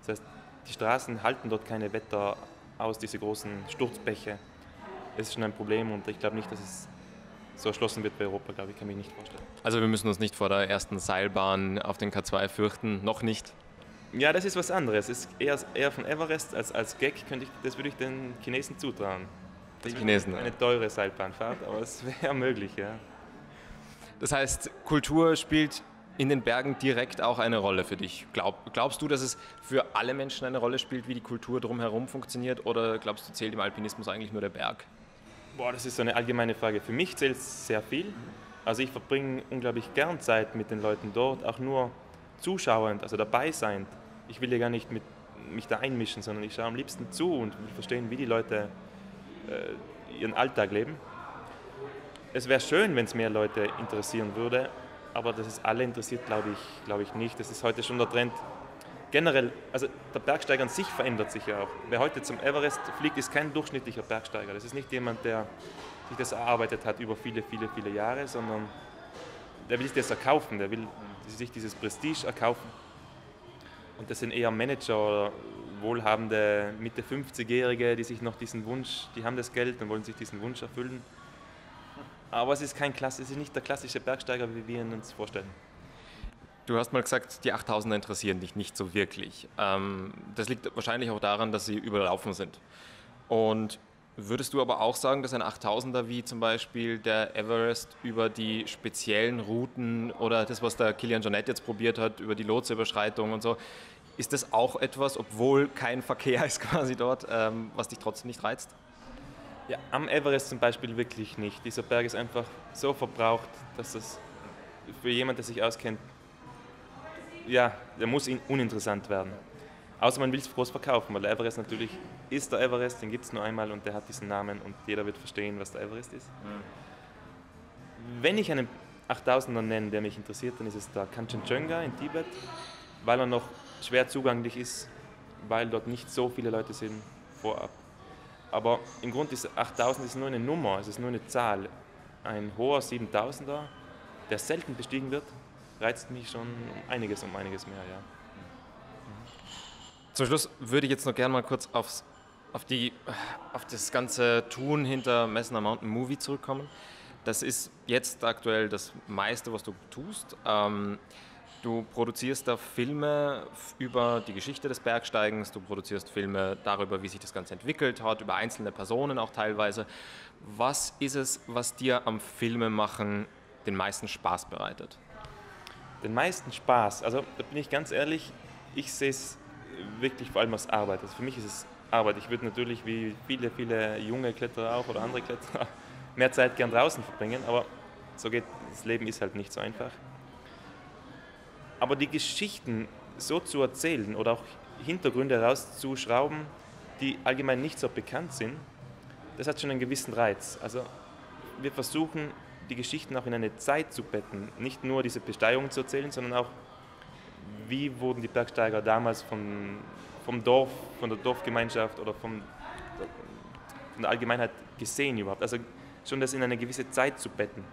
Das heißt, die Straßen halten dort keine Wetter aus, diese großen Sturzbäche. Es ist schon ein Problem und ich glaube nicht, dass es so erschlossen wird bei Europa, glaube ich, kann ich mir nicht vorstellen. Also wir müssen uns nicht vor der ersten Seilbahn auf den K2 fürchten, noch nicht? Ja, das ist was anderes. Es ist eher, eher von Everest als, als Gag, könnte ich, das würde ich den Chinesen zutrauen. Die Chinesen. Eine teure Seilbahnfahrt, aber es wäre möglich, ja. Das heißt, Kultur spielt in den Bergen direkt auch eine Rolle für dich. Glaub, glaubst du, dass es für alle Menschen eine Rolle spielt, wie die Kultur drumherum funktioniert, oder glaubst du, zählt im Alpinismus eigentlich nur der Berg? Boah, das ist so eine allgemeine Frage. Für mich zählt es sehr viel. Also ich verbringe unglaublich gern Zeit mit den Leuten dort, auch nur zuschauend, also dabei sein. Ich will ja gar nicht mit, mich da einmischen, sondern ich schaue am liebsten zu und will verstehen, wie die Leute äh, ihren Alltag leben. Es wäre schön, wenn es mehr Leute interessieren würde, aber dass es alle interessiert, glaube ich, glaube ich nicht. Das ist heute schon der Trend. Generell, also der Bergsteiger an sich verändert sich ja auch. Wer heute zum Everest fliegt, ist kein durchschnittlicher Bergsteiger. Das ist nicht jemand, der sich das erarbeitet hat über viele, viele, viele Jahre, sondern der will sich das erkaufen, der will sich dieses Prestige erkaufen. Und das sind eher Manager oder wohlhabende Mitte 50-Jährige, die sich noch diesen Wunsch, die haben das Geld und wollen sich diesen Wunsch erfüllen. Aber es ist, kein Klasse, es ist nicht der klassische Bergsteiger, wie wir ihn uns vorstellen. Du hast mal gesagt, die 8000er interessieren dich nicht so wirklich. Ähm, das liegt wahrscheinlich auch daran, dass sie überlaufen sind. Und Würdest du aber auch sagen, dass ein 8000er wie zum Beispiel der Everest über die speziellen Routen oder das, was der Kilian Jornet jetzt probiert hat, über die Lotseüberschreitung und so, ist das auch etwas, obwohl kein Verkehr ist quasi dort, ähm, was dich trotzdem nicht reizt? Ja, am Everest zum Beispiel wirklich nicht. Dieser Berg ist einfach so verbraucht, dass das für jemanden, der sich auskennt, ja, der muss uninteressant werden. Außer man will es groß verkaufen, weil der Everest natürlich ist der Everest, den gibt es nur einmal und der hat diesen Namen und jeder wird verstehen, was der Everest ist. Mhm. Wenn ich einen 8000er nenne, der mich interessiert, dann ist es der Kanchenjunga in Tibet, weil er noch schwer zugänglich ist, weil dort nicht so viele Leute sind vorab. Aber im Grunde ist 8000 ist nur eine Nummer, es ist nur eine Zahl. Ein hoher 7000er, der selten bestiegen wird, reizt mich schon einiges um einiges mehr. Ja. Zum Schluss würde ich jetzt noch gerne mal kurz aufs, auf, die, auf das ganze Tun hinter Messner Mountain Movie zurückkommen. Das ist jetzt aktuell das meiste, was du tust. Ähm, du produzierst da Filme über die Geschichte des Bergsteigens, du produzierst Filme darüber, wie sich das Ganze entwickelt hat, über einzelne Personen auch teilweise. Was ist es, was dir am Filmemachen den meisten Spaß bereitet? Den meisten Spaß, also da bin ich ganz ehrlich, ich sehe es wirklich vor allem als Arbeit. Also für mich ist es Arbeit. Ich würde natürlich wie viele, viele junge Kletterer auch oder andere Kletterer mehr Zeit gern draußen verbringen, aber so geht das Leben ist halt nicht so einfach. Aber die Geschichten so zu erzählen oder auch Hintergründe rauszuschrauben, die allgemein nicht so bekannt sind, das hat schon einen gewissen Reiz. Also wir versuchen die Geschichten auch in eine Zeit zu betten, nicht nur diese Besteigungen zu erzählen, sondern auch wie wurden die Bergsteiger damals von, vom Dorf, von der Dorfgemeinschaft oder vom, von der Allgemeinheit gesehen überhaupt. Also schon das in eine gewisse Zeit zu betten.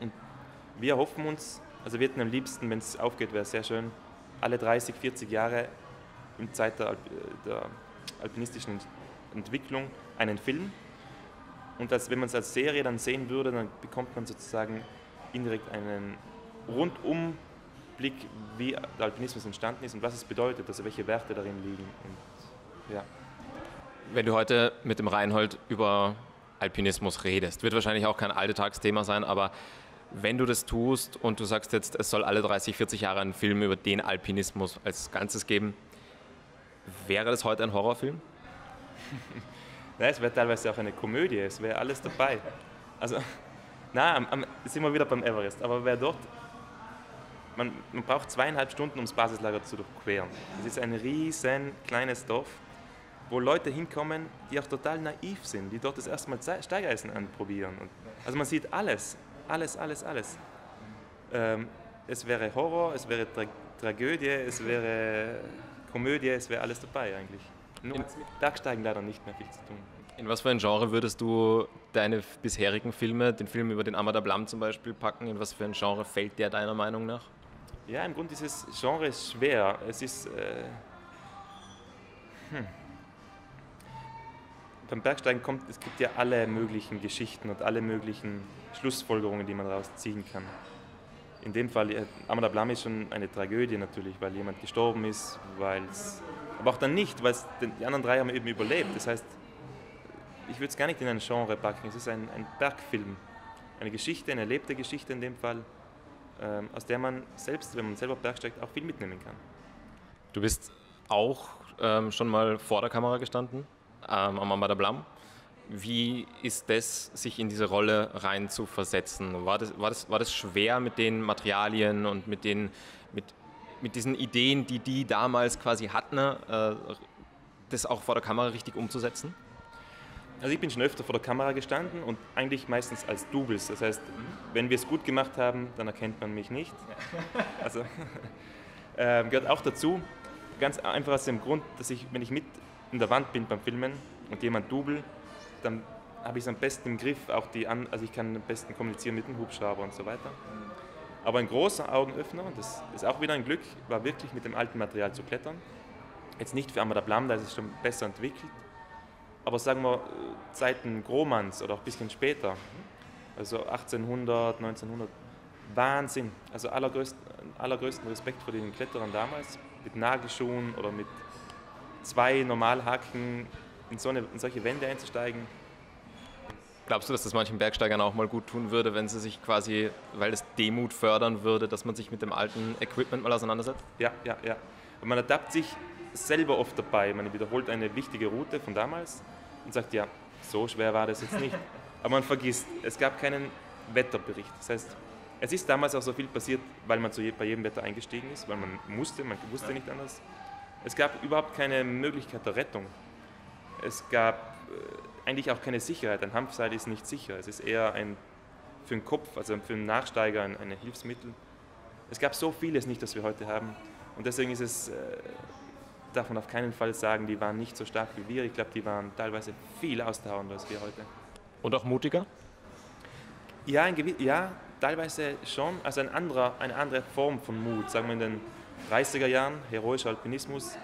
Und wir hoffen uns, also wir hätten am liebsten, wenn es aufgeht, wäre sehr schön, alle 30, 40 Jahre in Zeit der, der alpinistischen Entwicklung einen Film. Und als, wenn man es als Serie dann sehen würde, dann bekommt man sozusagen indirekt einen rundum Blick, wie der Alpinismus entstanden ist und was es bedeutet, also welche Werte darin liegen. Und, ja. Wenn du heute mit dem Reinhold über Alpinismus redest, wird wahrscheinlich auch kein Alltagsthema sein, aber wenn du das tust und du sagst jetzt, es soll alle 30, 40 Jahre einen Film über den Alpinismus als Ganzes geben, wäre das heute ein Horrorfilm? Nein, es wäre teilweise auch eine Komödie, es wäre alles dabei. Also, na, sind wir wieder beim Everest, aber wer dort man, man braucht zweieinhalb Stunden, um das Basislager zu durchqueren. Das ist ein riesen kleines Dorf, wo Leute hinkommen, die auch total naiv sind, die dort das erste Mal Steigeisen anprobieren. Und also man sieht alles, alles, alles, alles. Ähm, es wäre Horror, es wäre Tra Tragödie, es wäre Komödie, es wäre alles dabei eigentlich. Nur mit Bergsteigen leider nicht mehr viel zu tun. In was für ein Genre würdest du deine bisherigen Filme, den Film über den Amada Blam zum Beispiel, packen? In was für ein Genre fällt der deiner Meinung nach? Ja, im Grunde dieses Genre ist schwer. Es ist. Äh, hm. Beim Bergsteigen kommt, es gibt ja alle möglichen Geschichten und alle möglichen Schlussfolgerungen, die man daraus ziehen kann. in dem Fall, äh, Amad Ablam ist schon eine Tragödie natürlich, weil jemand gestorben ist, weil aber auch dann nicht, weil die anderen drei haben eben überlebt. Das heißt, ich würde es gar nicht in ein Genre packen, es ist ein, ein Bergfilm, eine Geschichte, eine erlebte Geschichte in dem Fall, ähm, aus der man selbst, wenn man selber bergsteigt, auch viel mitnehmen kann. Du bist auch ähm, schon mal vor der Kamera gestanden, ähm, am Amada Blam. Wie ist das, sich in diese Rolle rein zu versetzen? War das, war das, war das schwer mit den Materialien und mit, den, mit, diesen Ideen, die die damals quasi hatten, äh, das auch vor der Kamera richtig umzusetzen? Also ich bin schon öfter vor der Kamera gestanden und eigentlich meistens als Doubles. Das heißt, wenn wir es gut gemacht haben, dann erkennt man mich nicht. Also äh, gehört auch dazu. Ganz einfach aus dem Grund, dass ich, wenn ich mit in der Wand bin beim Filmen und jemand double, dann habe ich es am besten im Griff, auch die an, also ich kann am besten kommunizieren mit dem Hubschrauber und so weiter. Aber ein großer Augenöffner, das ist auch wieder ein Glück, war wirklich mit dem alten Material zu klettern. Jetzt nicht für Amada Blam, da ist es schon besser entwickelt, aber sagen wir Zeiten Grohmanns oder auch ein bisschen später, also 1800, 1900, Wahnsinn. Also allergrößten, allergrößten Respekt vor den Kletterern damals, mit Nagelschuhen oder mit zwei Normalhaken in, so eine, in solche Wände einzusteigen. Glaubst du, dass das manchen Bergsteigern auch mal gut tun würde, wenn sie sich quasi, weil es Demut fördern würde, dass man sich mit dem alten Equipment mal auseinandersetzt? Ja, ja, ja. Und man adaptiert sich selber oft dabei. Man wiederholt eine wichtige Route von damals und sagt, ja, so schwer war das jetzt nicht. Aber man vergisst, es gab keinen Wetterbericht. Das heißt, es ist damals auch so viel passiert, weil man bei jedem Wetter eingestiegen ist, weil man musste, man wusste nicht anders. Es gab überhaupt keine Möglichkeit der Rettung. Es gab äh, eigentlich auch keine Sicherheit. Ein Hanfseil ist nicht sicher. Es ist eher ein, für den Kopf, also für einen Nachsteiger ein, ein Hilfsmittel. Es gab so vieles nicht, das wir heute haben. Und deswegen ist es, äh, darf man auf keinen Fall sagen, die waren nicht so stark wie wir. Ich glaube, die waren teilweise viel ausdauernder als wir heute. Und auch mutiger? Ja, ein ja teilweise schon. Also ein anderer, eine andere Form von Mut. Sagen wir in den 30er Jahren, heroischer Alpinismus,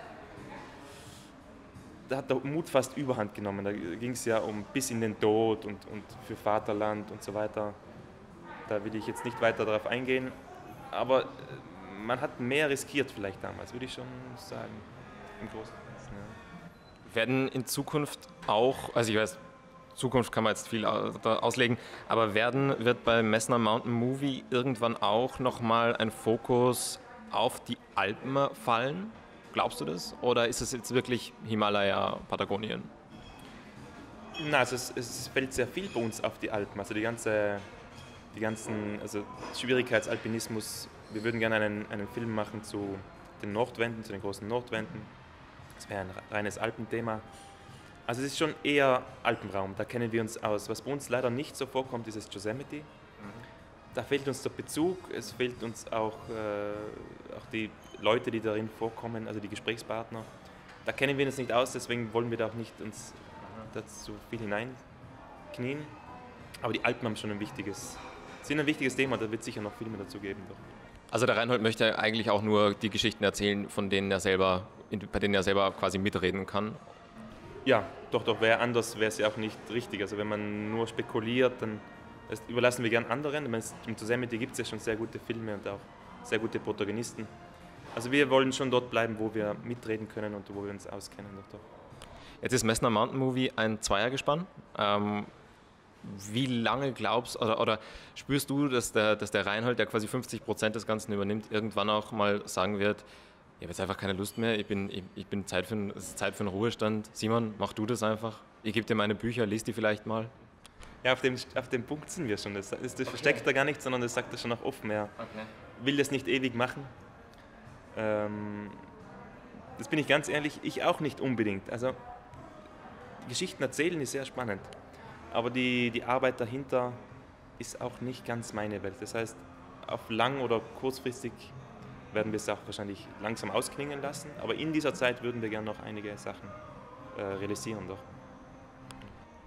da hat der Mut fast überhand genommen. Da ging es ja um bis in den Tod und, und für Vaterland und so weiter. Da will ich jetzt nicht weiter darauf eingehen. Aber äh, man hat mehr riskiert vielleicht damals, würde ich schon sagen im Großen ja. Werden in Zukunft auch, also ich weiß, Zukunft kann man jetzt viel auslegen, aber werden, wird bei Messner Mountain Movie irgendwann auch nochmal ein Fokus auf die Alpen fallen? Glaubst du das? Oder ist es jetzt wirklich Himalaya, Patagonien? Na, also es, es, fällt sehr viel bei uns auf die Alpen. Also die ganze, die ganzen, also Schwierigkeitsalpinismus. Wir würden gerne einen, einen Film machen zu den Nordwänden, zu den großen Nordwänden. Das wäre ein reines Alpenthema. Also es ist schon eher Alpenraum, da kennen wir uns aus. Was bei uns leider nicht so vorkommt, ist das Yosemite. Da fehlt uns der Bezug, es fehlt uns auch, äh, auch die Leute, die darin vorkommen, also die Gesprächspartner. Da kennen wir uns nicht aus, deswegen wollen wir da auch nicht uns dazu viel hineinknien. Aber die Alpen haben schon ein wichtiges, sind ein wichtiges Thema, da wird sicher noch viel mehr dazu geben. Doch. Also der Reinhold möchte eigentlich auch nur die Geschichten erzählen, von denen er selber, bei denen er selber quasi mitreden kann. Ja, doch, doch, wäre anders, wäre es ja auch nicht richtig. Also wenn man nur spekuliert, dann überlassen wir gern anderen. Im Yosemite gibt es ja schon sehr gute Filme und auch sehr gute Protagonisten. Also wir wollen schon dort bleiben, wo wir mitreden können und wo wir uns auskennen. Doch. Jetzt ist Messner Mountain Movie ein Zweiergespann. Ähm, wie lange glaubst oder, oder spürst du, dass der, dass der Reinhold, der quasi 50 Prozent des Ganzen übernimmt, irgendwann auch mal sagen wird, ich habe jetzt einfach keine Lust mehr, ich bin, ich, ich bin Zeit, für, es ist Zeit für einen Ruhestand. Simon, mach du das einfach. Ich gebe dir meine Bücher, liest die vielleicht mal. Ja, auf dem, auf dem Punkt sind wir schon. Das, das, okay. versteckt er gar nicht, sondern das sagt er schon auch offen. Er okay. will das nicht ewig machen. Ähm, das bin ich ganz ehrlich, ich auch nicht unbedingt. Also, Geschichten erzählen ist sehr spannend. Aber die, die Arbeit dahinter ist auch nicht ganz meine Welt. Das heißt, auf lang oder kurzfristig werden wir es auch wahrscheinlich langsam ausklingen lassen. Aber in dieser Zeit würden wir gerne noch einige Sachen äh, realisieren. Doch.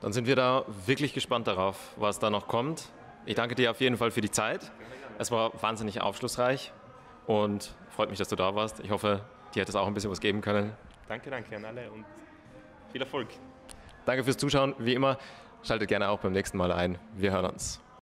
Dann sind wir da wirklich gespannt darauf, was da noch kommt. Ich danke dir auf jeden Fall für die Zeit. Es war wahnsinnig aufschlussreich und freut mich, dass du da warst. Ich hoffe, dir hat es auch ein bisschen was geben können. Danke, danke an alle und viel Erfolg. Danke fürs Zuschauen. Wie immer, Schaltet gerne auch beim nächsten Mal ein. Wir hören uns.